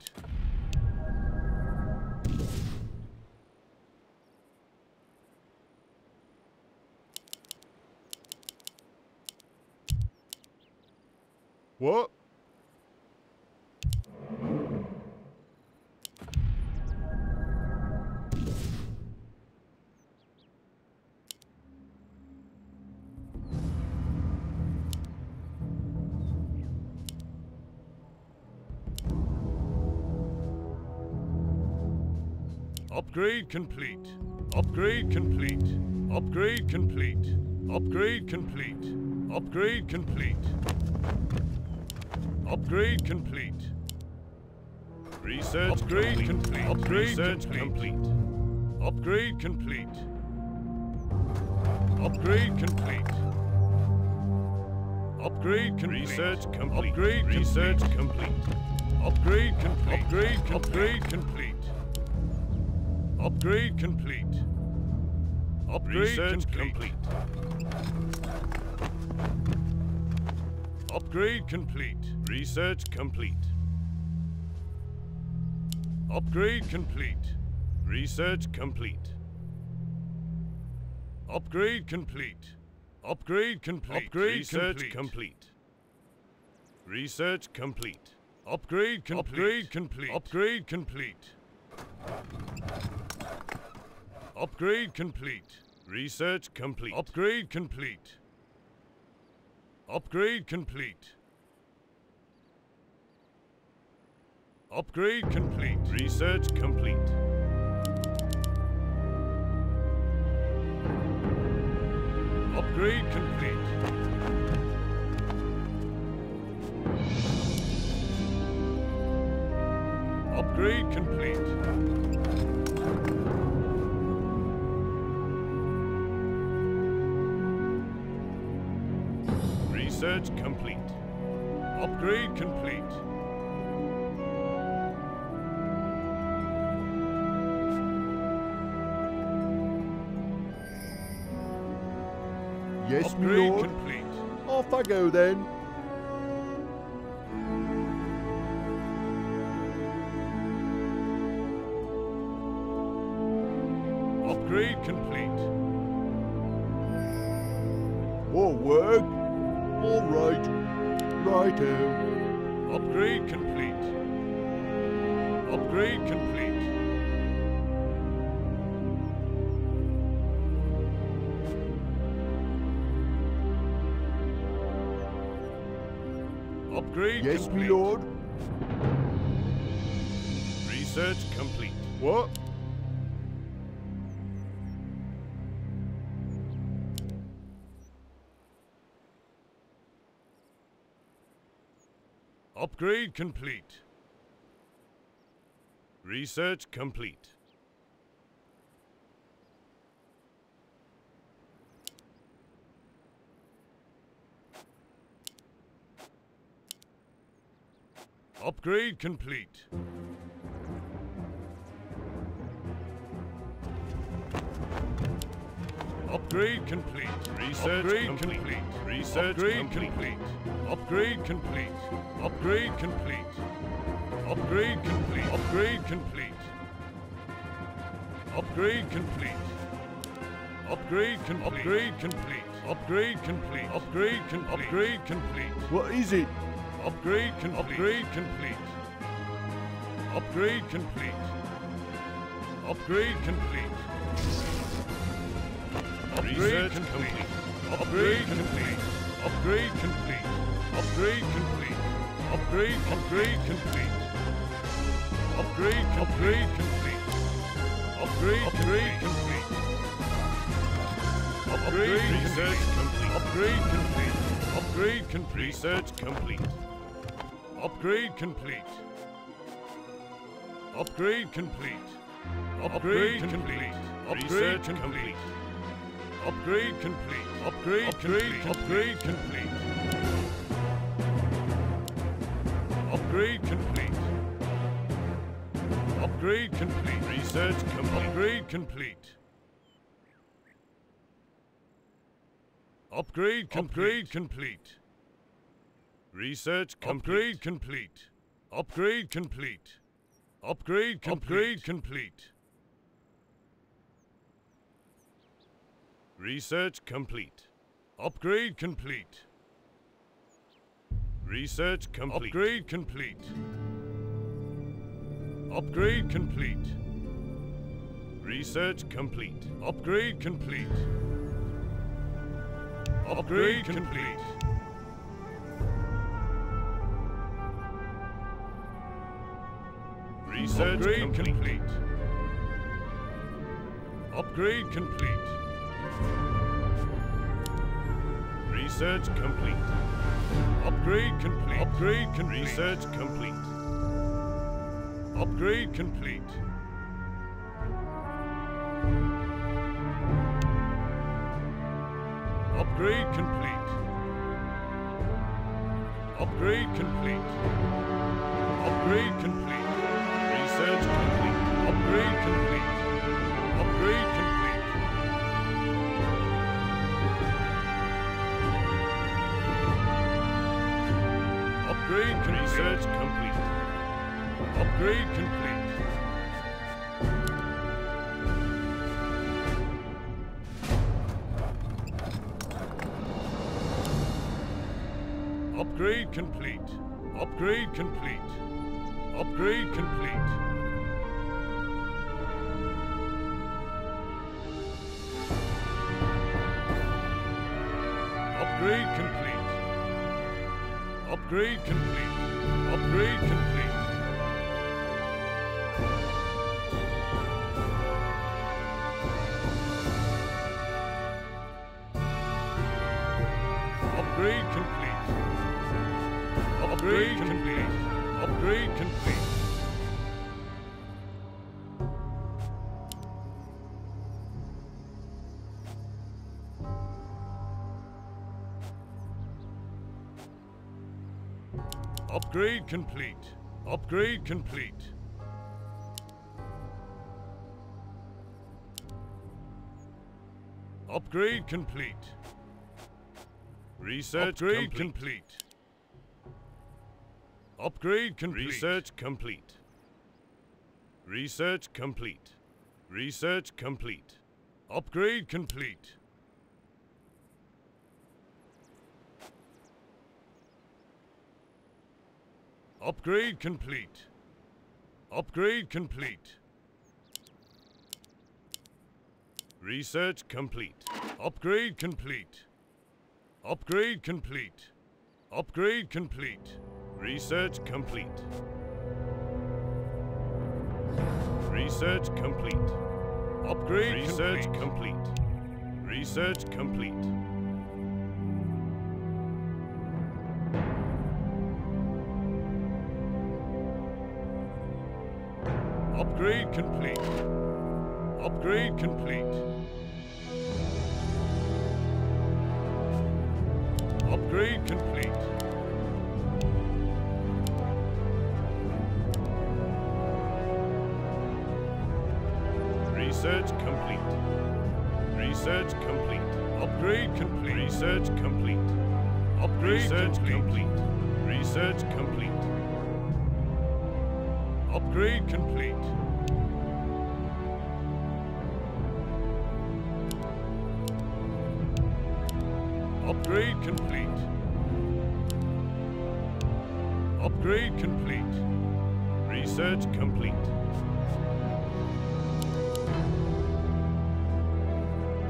What? Upgrade complete. Upgrade complete. Upgrade complete. Upgrade complete. Upgrade complete. Upgrade complete. Research upgrade complete. Upgrade Research complete. Upgrade complete. Upgrade complete. Upgrade complete. Research complete. Upgrade research complete. Upgrade complete. Upgrade upgrade complete. Upgrade complete. Upgrade Research complete. Upgrade complete. Research complete. Upgrade complete. Research complete. Upgrade complete. Upgrade complete. Upgrade Research complete. Research complete. Upgrade complete. Upgrade complete. Upgrade complete. Upgrade complete. Research complete. Upgrade complete. Upgrade complete. Upgrade complete. Research complete. Upgrade complete. Upgrade complete. Research complete. Upgrade complete. Yes, Upgrade lord. complete. Off I go then. item. Upgrade complete. Upgrade complete. Upgrade yes, complete. Yes, my lord. Research complete. What? Upgrade complete. Research complete. Upgrade complete. Upgrade complete. Research Upgrade complete. Research Upgrade complete. Upgrade complete. Upgrade complete. Upgrade complete. Upgrade complete. Upgrade complete. Upgrade can upgrade complete. Upgrade complete. Upgrade can upgrade complete. What is it? Upgrade can upgrade complete. Upgrade complete. Upgrade complete. Upgrade complete. Upgrade complete. Upgrade complete. Upgrade complete. Upgrade upgrade complete. Upgrade upgrade complete. Upgrade upgrade complete. Upgrade research complete. Upgrade complete. Upgrade complete. Research complete. Upgrade complete. Upgrade complete. Upgrade complete. Upgrade complete. Upgrade complete. Upgrade complete. Upgrade complete. Upgrade complete. Upgrade complete. Research complete. Upgrade complete. Upgrade complete. complete. Research complete. Upgrade complete. Upgrade complete. Upgrade complete. Upgrade complete. Research complete. Upgrade complete. Research complete. Upgrade complete. Upgrade complete. Research complete. Upgrade complete. Upgrade complete. Research Upgrade complete. complete. Upgrade complete. Research complete. Upgrade complete. Upgrade complete. Research complete. Upgrade complete. Upgrade complete. Upgrade complete. Upgrade complete. Research complete. Upgrade complete. Research complete. Upgrade complete. Upgrade complete. Upgrade complete. Upgrade complete. Upgrade complete. Upgrade complete. Upgrade complete. Upgrade complete. Upgrade complete. Upgrade complete. Research Upgrade complete. complete. Upgrade complete. Research complete. Research complete. Research complete. Upgrade complete. Upgrade complete. Upgrade complete. Research complete. Upgrade complete. Upgrade complete. Upgrade complete. Research complete. Research complete. Upgrade Research complete. Research complete. Upgrade complete. Upgrade complete. Upgrade complete. Research complete. Research complete. Upgrade complete. Research complete. Upgrade Research complete. Research complete. Upgrade complete. Upgrade complete. Upgrade complete. Research complete.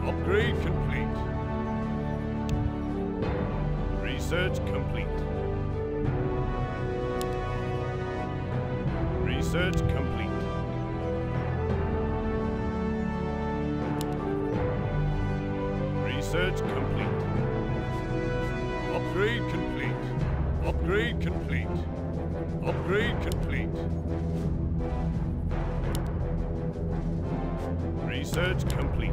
Upgrade complete. Research complete. Research complete. Research complete.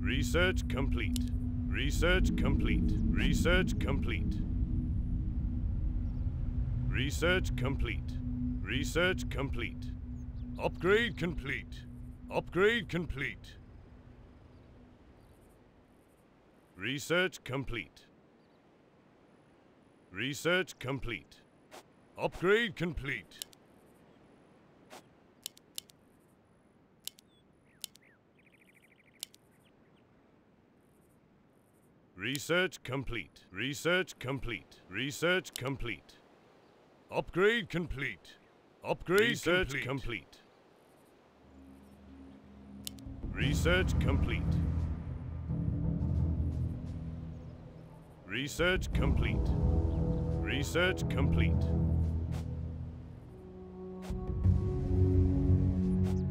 Research complete. Research complete. Research complete. Research complete. Research complete. Upgrade complete. Upgrade complete. Research complete. Research complete. Upgrade complete. Research complete. Research complete. Research complete. Upgrade complete. Upgrade Research complete. complete. Research complete. Research complete. Research complete.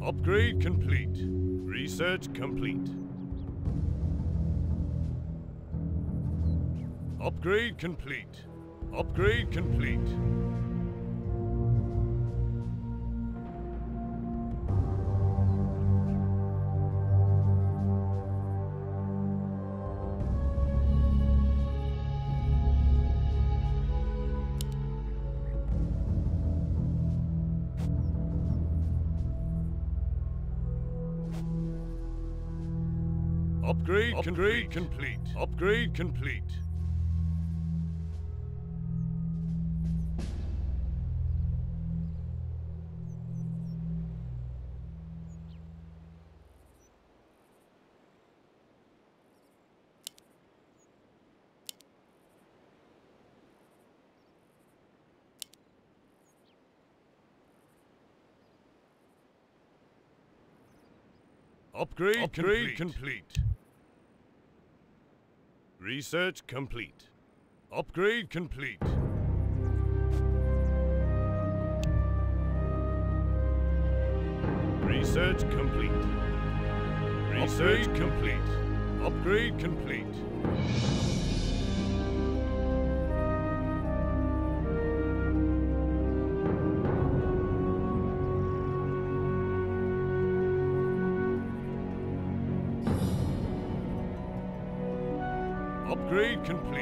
Upgrade complete. Research complete. Upgrade complete. Upgrade complete. Upgrade, complete. Upgrade complete. Upgrade, Upgrade complete. complete. Research complete. Upgrade complete. Research complete. Research Upgrade complete. Upgrade complete. Complete.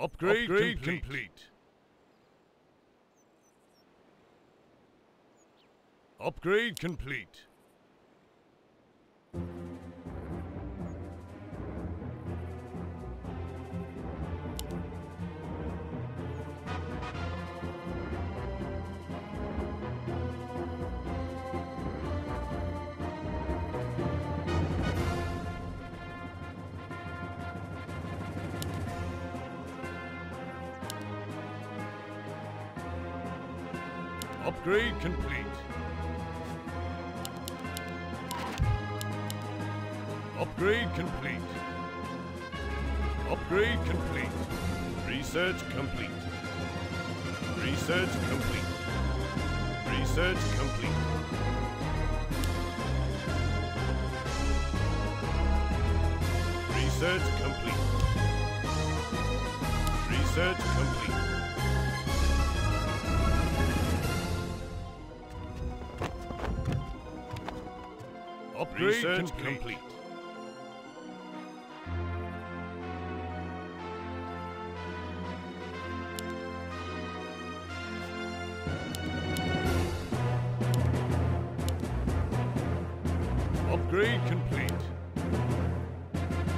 Upgrade, Upgrade complete. complete. Upgrade complete. Research complete. Upgrade Research complete. complete. Upgrade complete.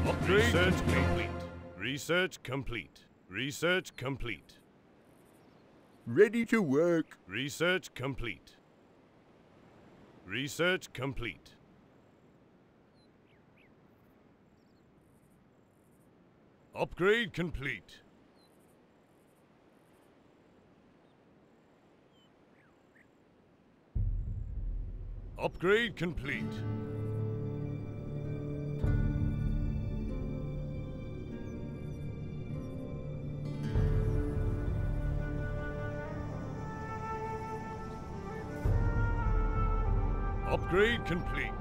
Upgrade Research complete. complete. Research complete. Research complete. Ready to work. Research complete. Research complete. Upgrade complete. Upgrade complete. Upgrade complete.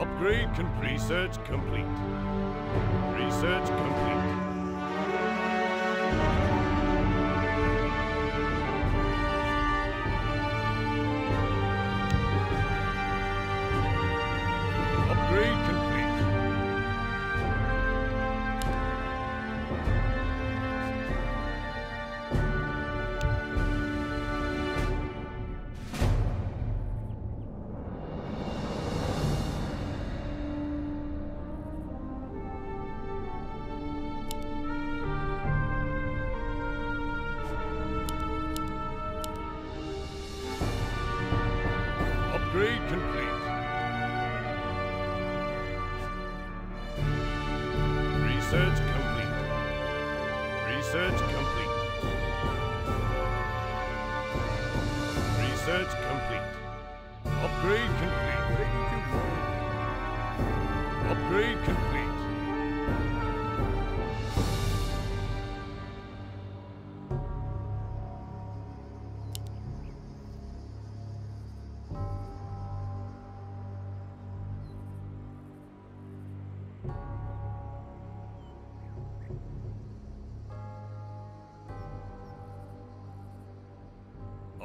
Upgrade complete. Research complete.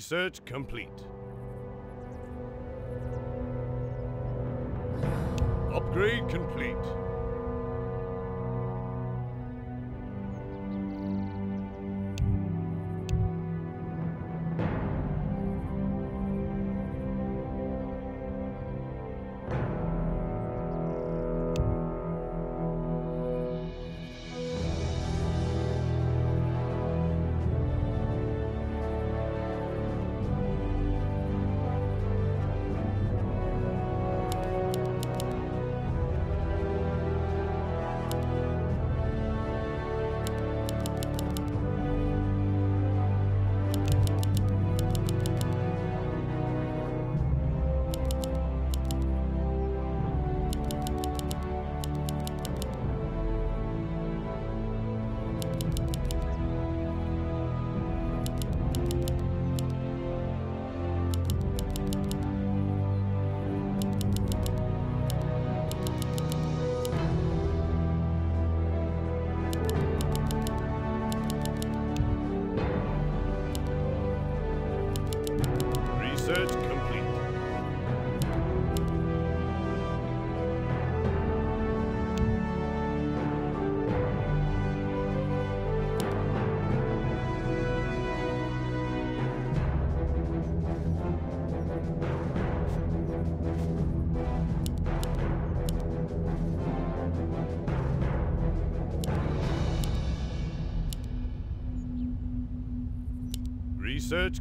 Research complete. Upgrade complete.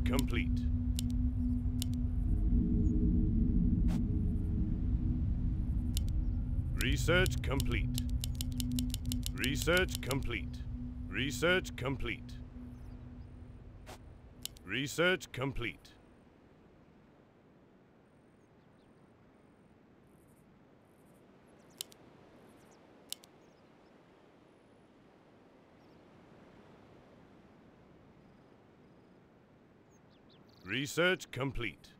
Complete. Research complete. Research complete. Research complete. Research complete. Research complete.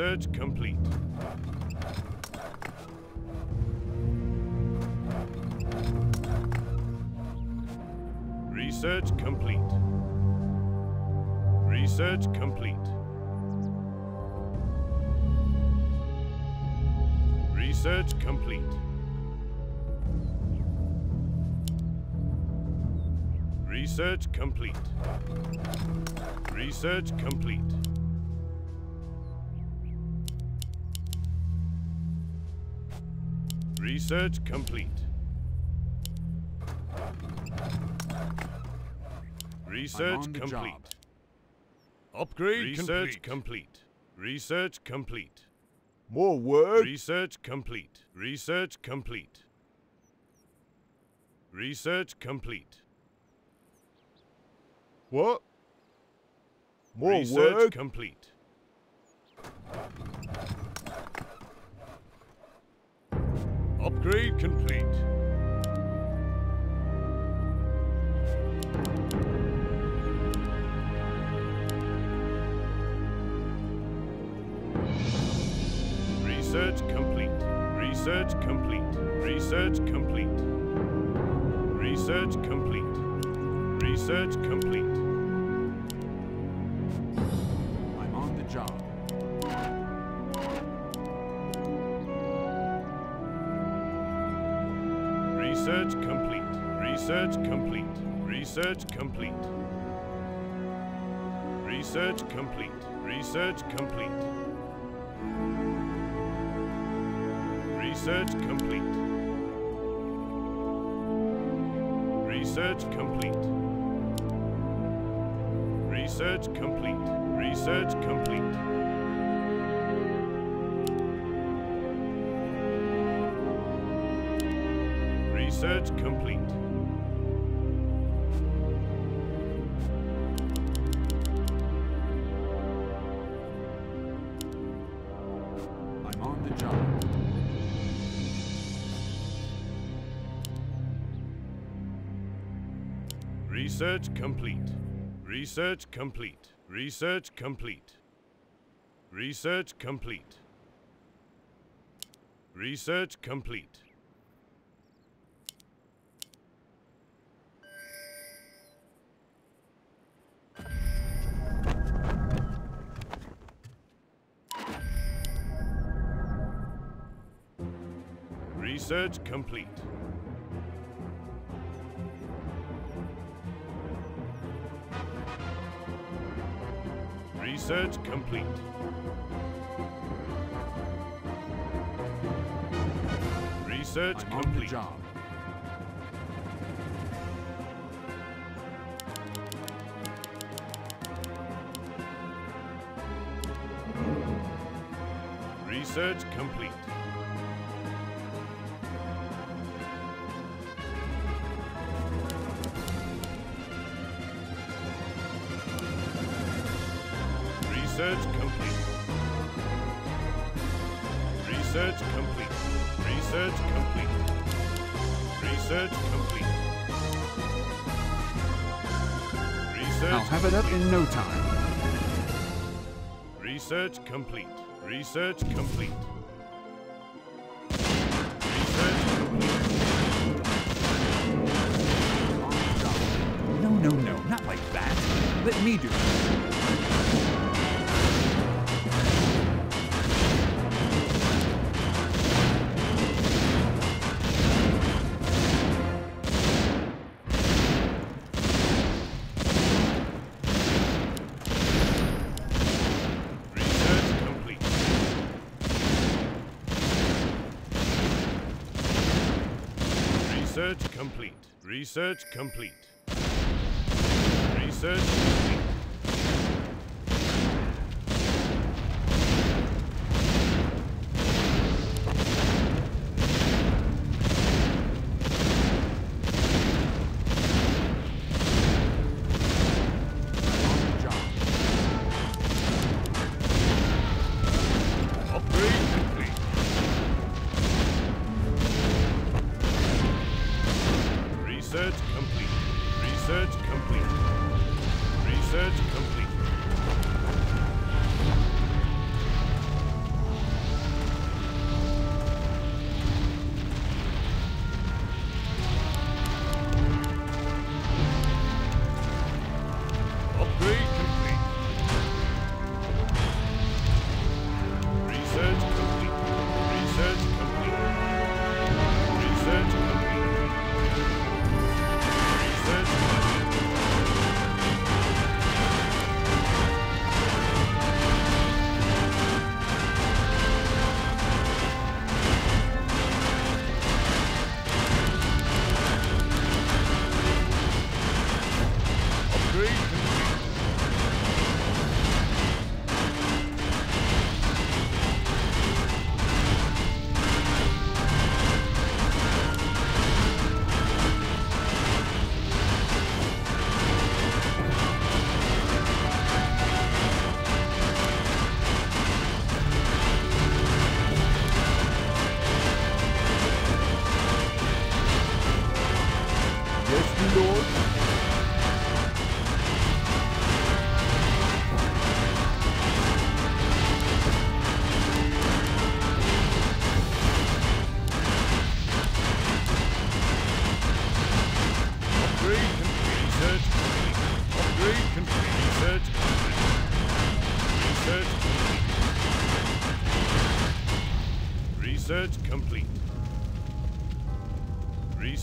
Research complete. Research complete. Research complete. Research complete. Research complete. Research complete. Research complete. Research on the complete. job. Upgrade Research complete. Research complete. More work? Research complete. Research complete. Research complete. What? More Research work? complete. Upgrade complete. Research complete. Research complete. Research complete. Research complete. Research complete. Research complete. Research complete. Research complete. Research complete. Research complete. Research complete. Research complete. Research complete. Research complete. Research complete. Research complete. Research complete. Research complete. Research complete. Research complete. Research complete. Research I'm complete. job. Research complete. Research it up in no time. Research complete. Research complete. Research complete. I'm on the job. No, no, no, not like that. Let me do it. Research complete. Research complete.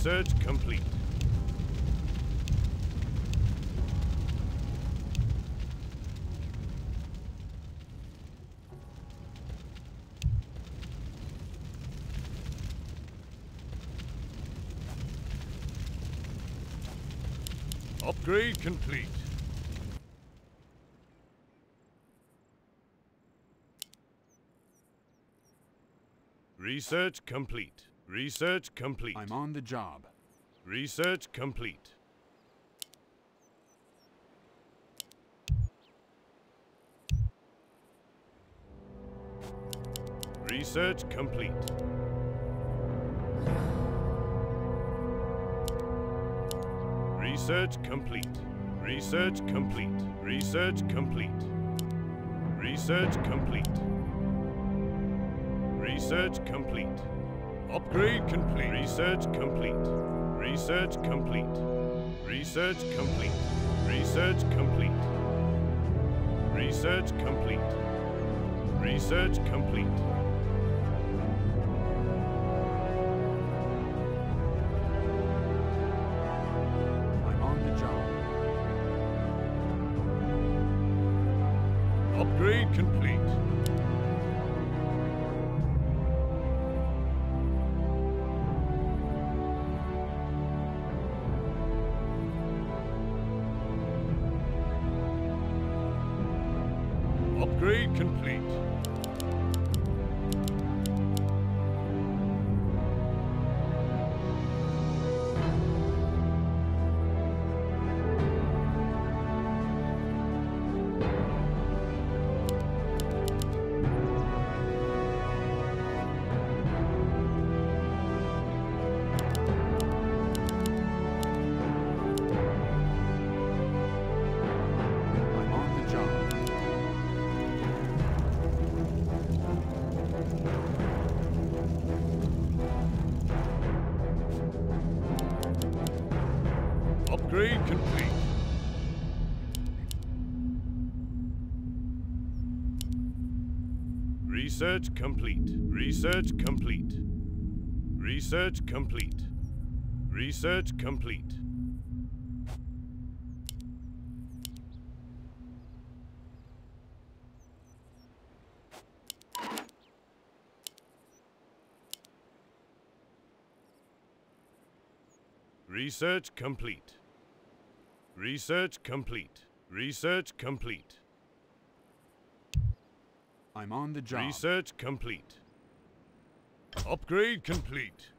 Research complete. Upgrade complete. Research complete. Research complete. I'm on the job. Research complete. Research complete. Research complete. Research complete. Research complete. Research complete. Research complete. Upgrade complete. Research complete. Research complete. Research complete. Research complete. Research complete. Research complete. Research complete. Research complete. Research complete. Research complete. Research complete. Research complete. I'm on the job. Research complete. Upgrade complete.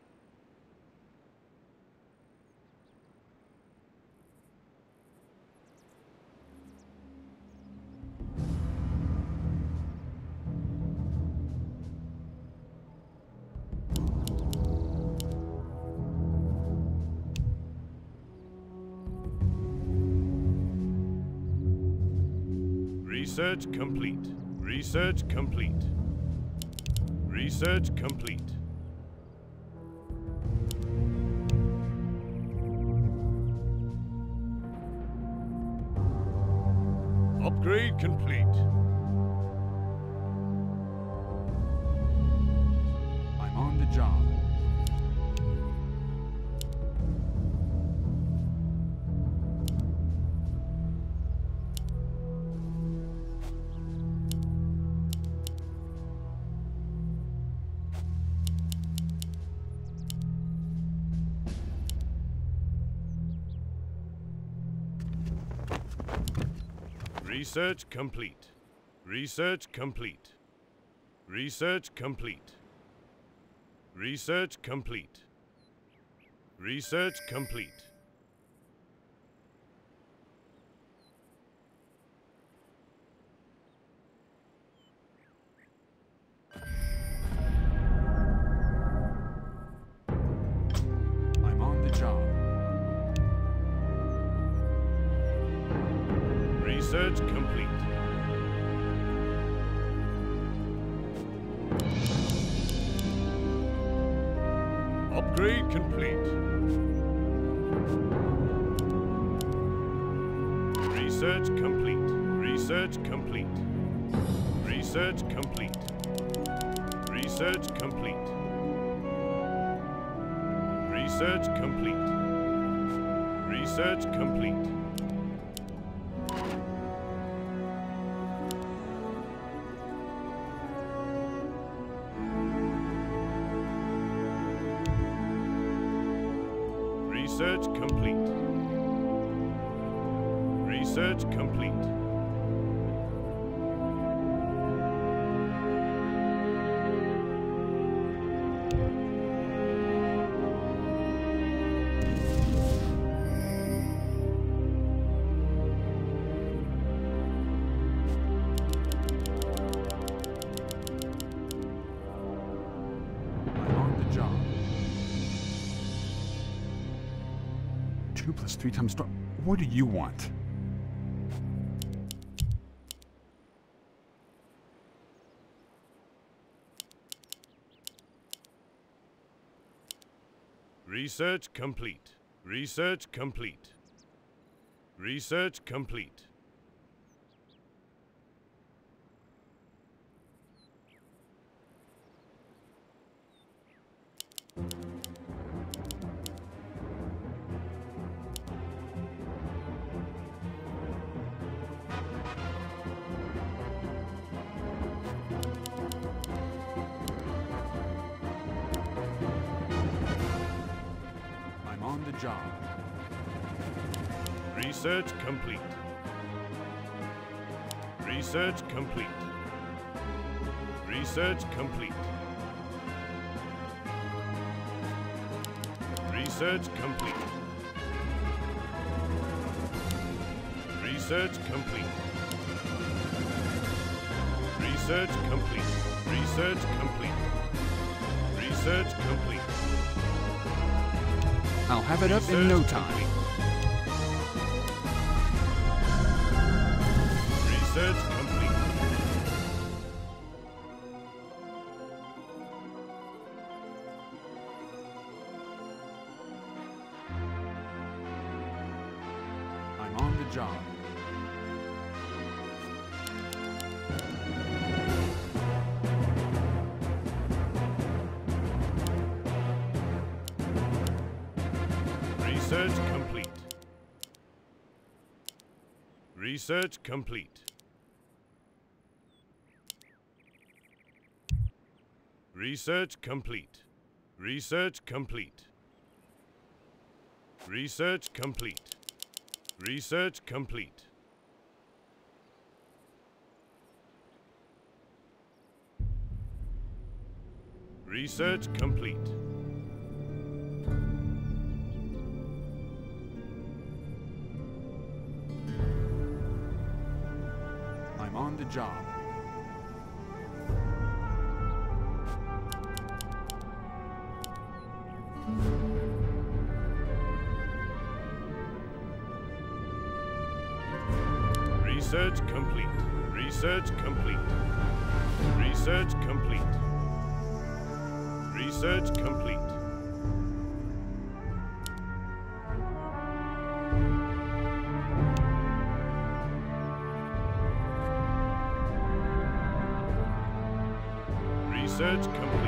Research complete. Research complete. Research complete. Upgrade complete. I'm on the job. Research complete. Research complete. Research complete. Research complete. Research complete. Research complete. Research complete. Research complete. Three times tw- What do you want? Research complete. Research complete. Research complete. Job. Research complete. Research complete. Research complete. Research complete. Research complete. Research complete. Research complete. Research complete. I'll have it up in no time. Research complete. Research complete. Research complete. Research complete. Research complete. Research complete. On the job. Research complete. Research complete. Research complete. Research complete. Research complete.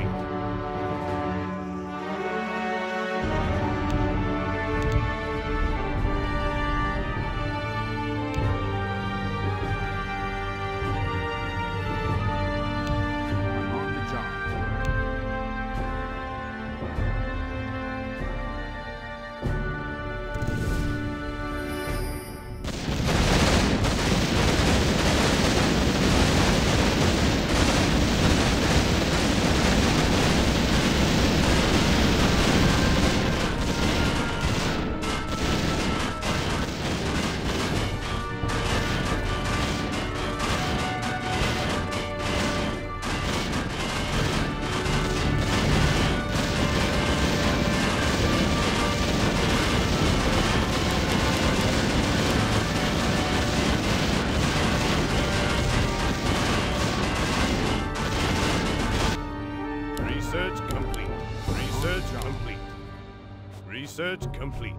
Complete.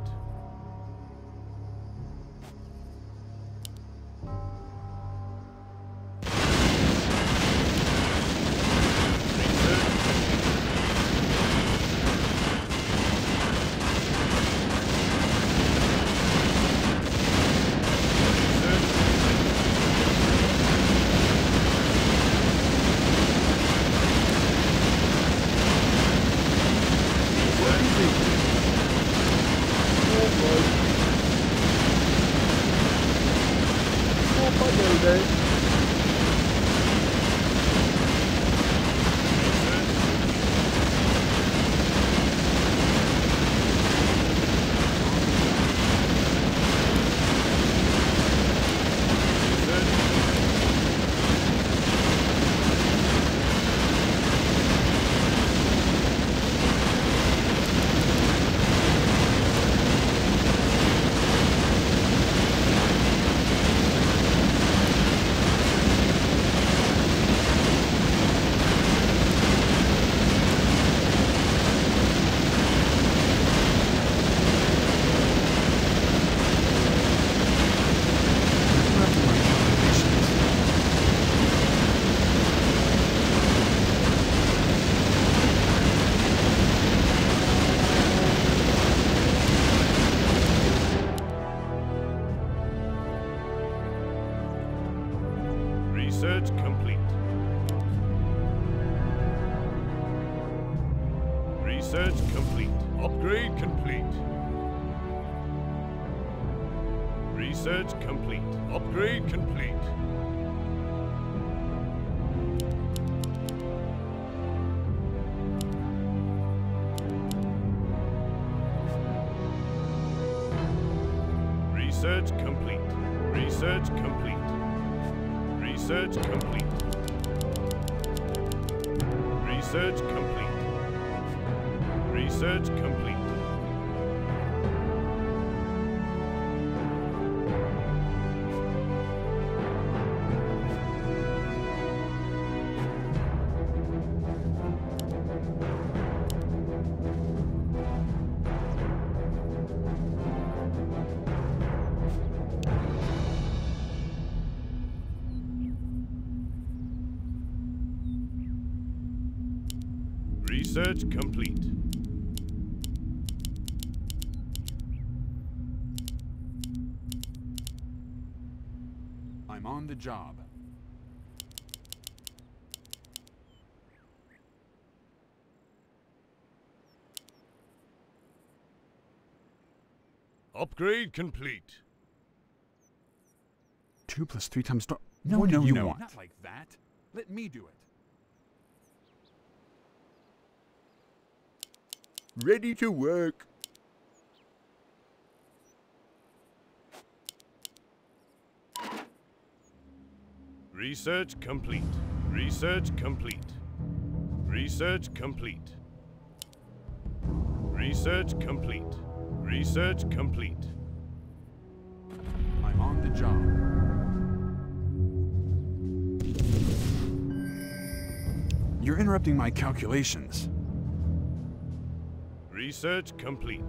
Research complete. Research complete. Research complete. Research complete. Research complete. I'm on the job. Upgrade complete. Two plus three times... No, What do no, you no, want? not like that. Let me do it. Ready to work. Research complete. Research complete. Research complete. Research complete. Research complete. I'm on the job. You're interrupting my calculations. Research complete.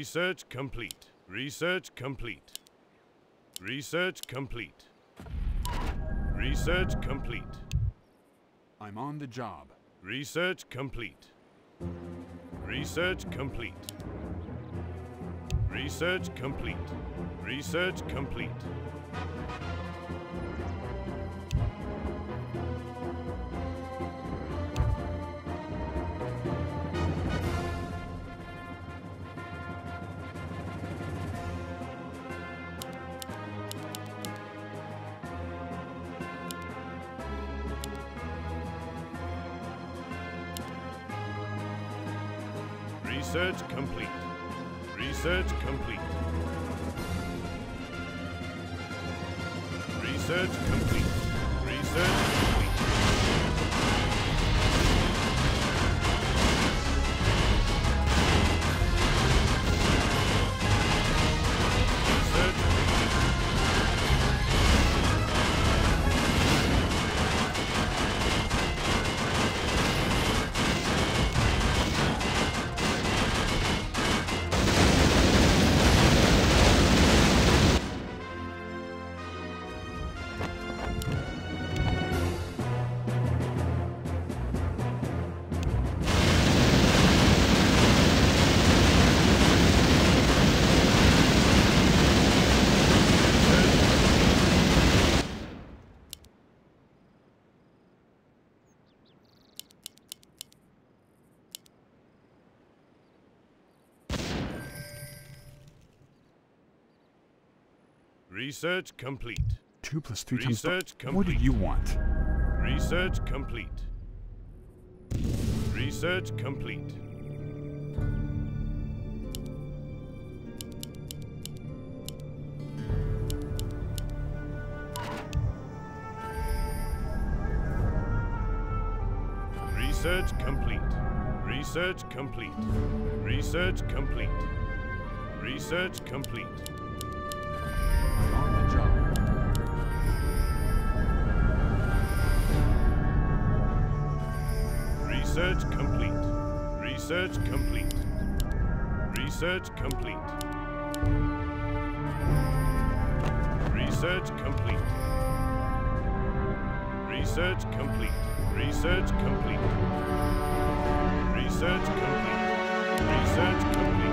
Research complete. Research complete. Research complete. Research complete. I'm on the job. Research complete. Research complete. Research complete. Research complete. Research complete. Research complete. Research complete. Research complete. Research complete. Two plus three Research times. What do you want? Research complete. Research complete. Research complete. Research complete. Research complete. Research complete. Research complete. Research complete. Research complete. Research complete. Research complete. Research complete. Research complete. Research complete.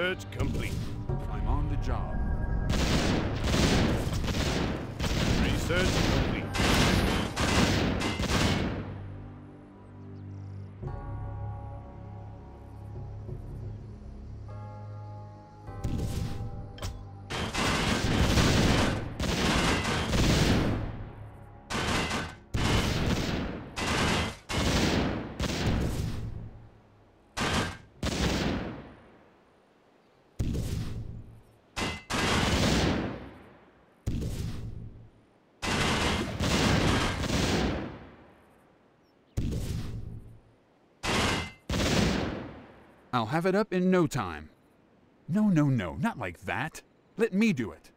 Search complete. I'll have it up in no time. No, no, no, not like that. Let me do it.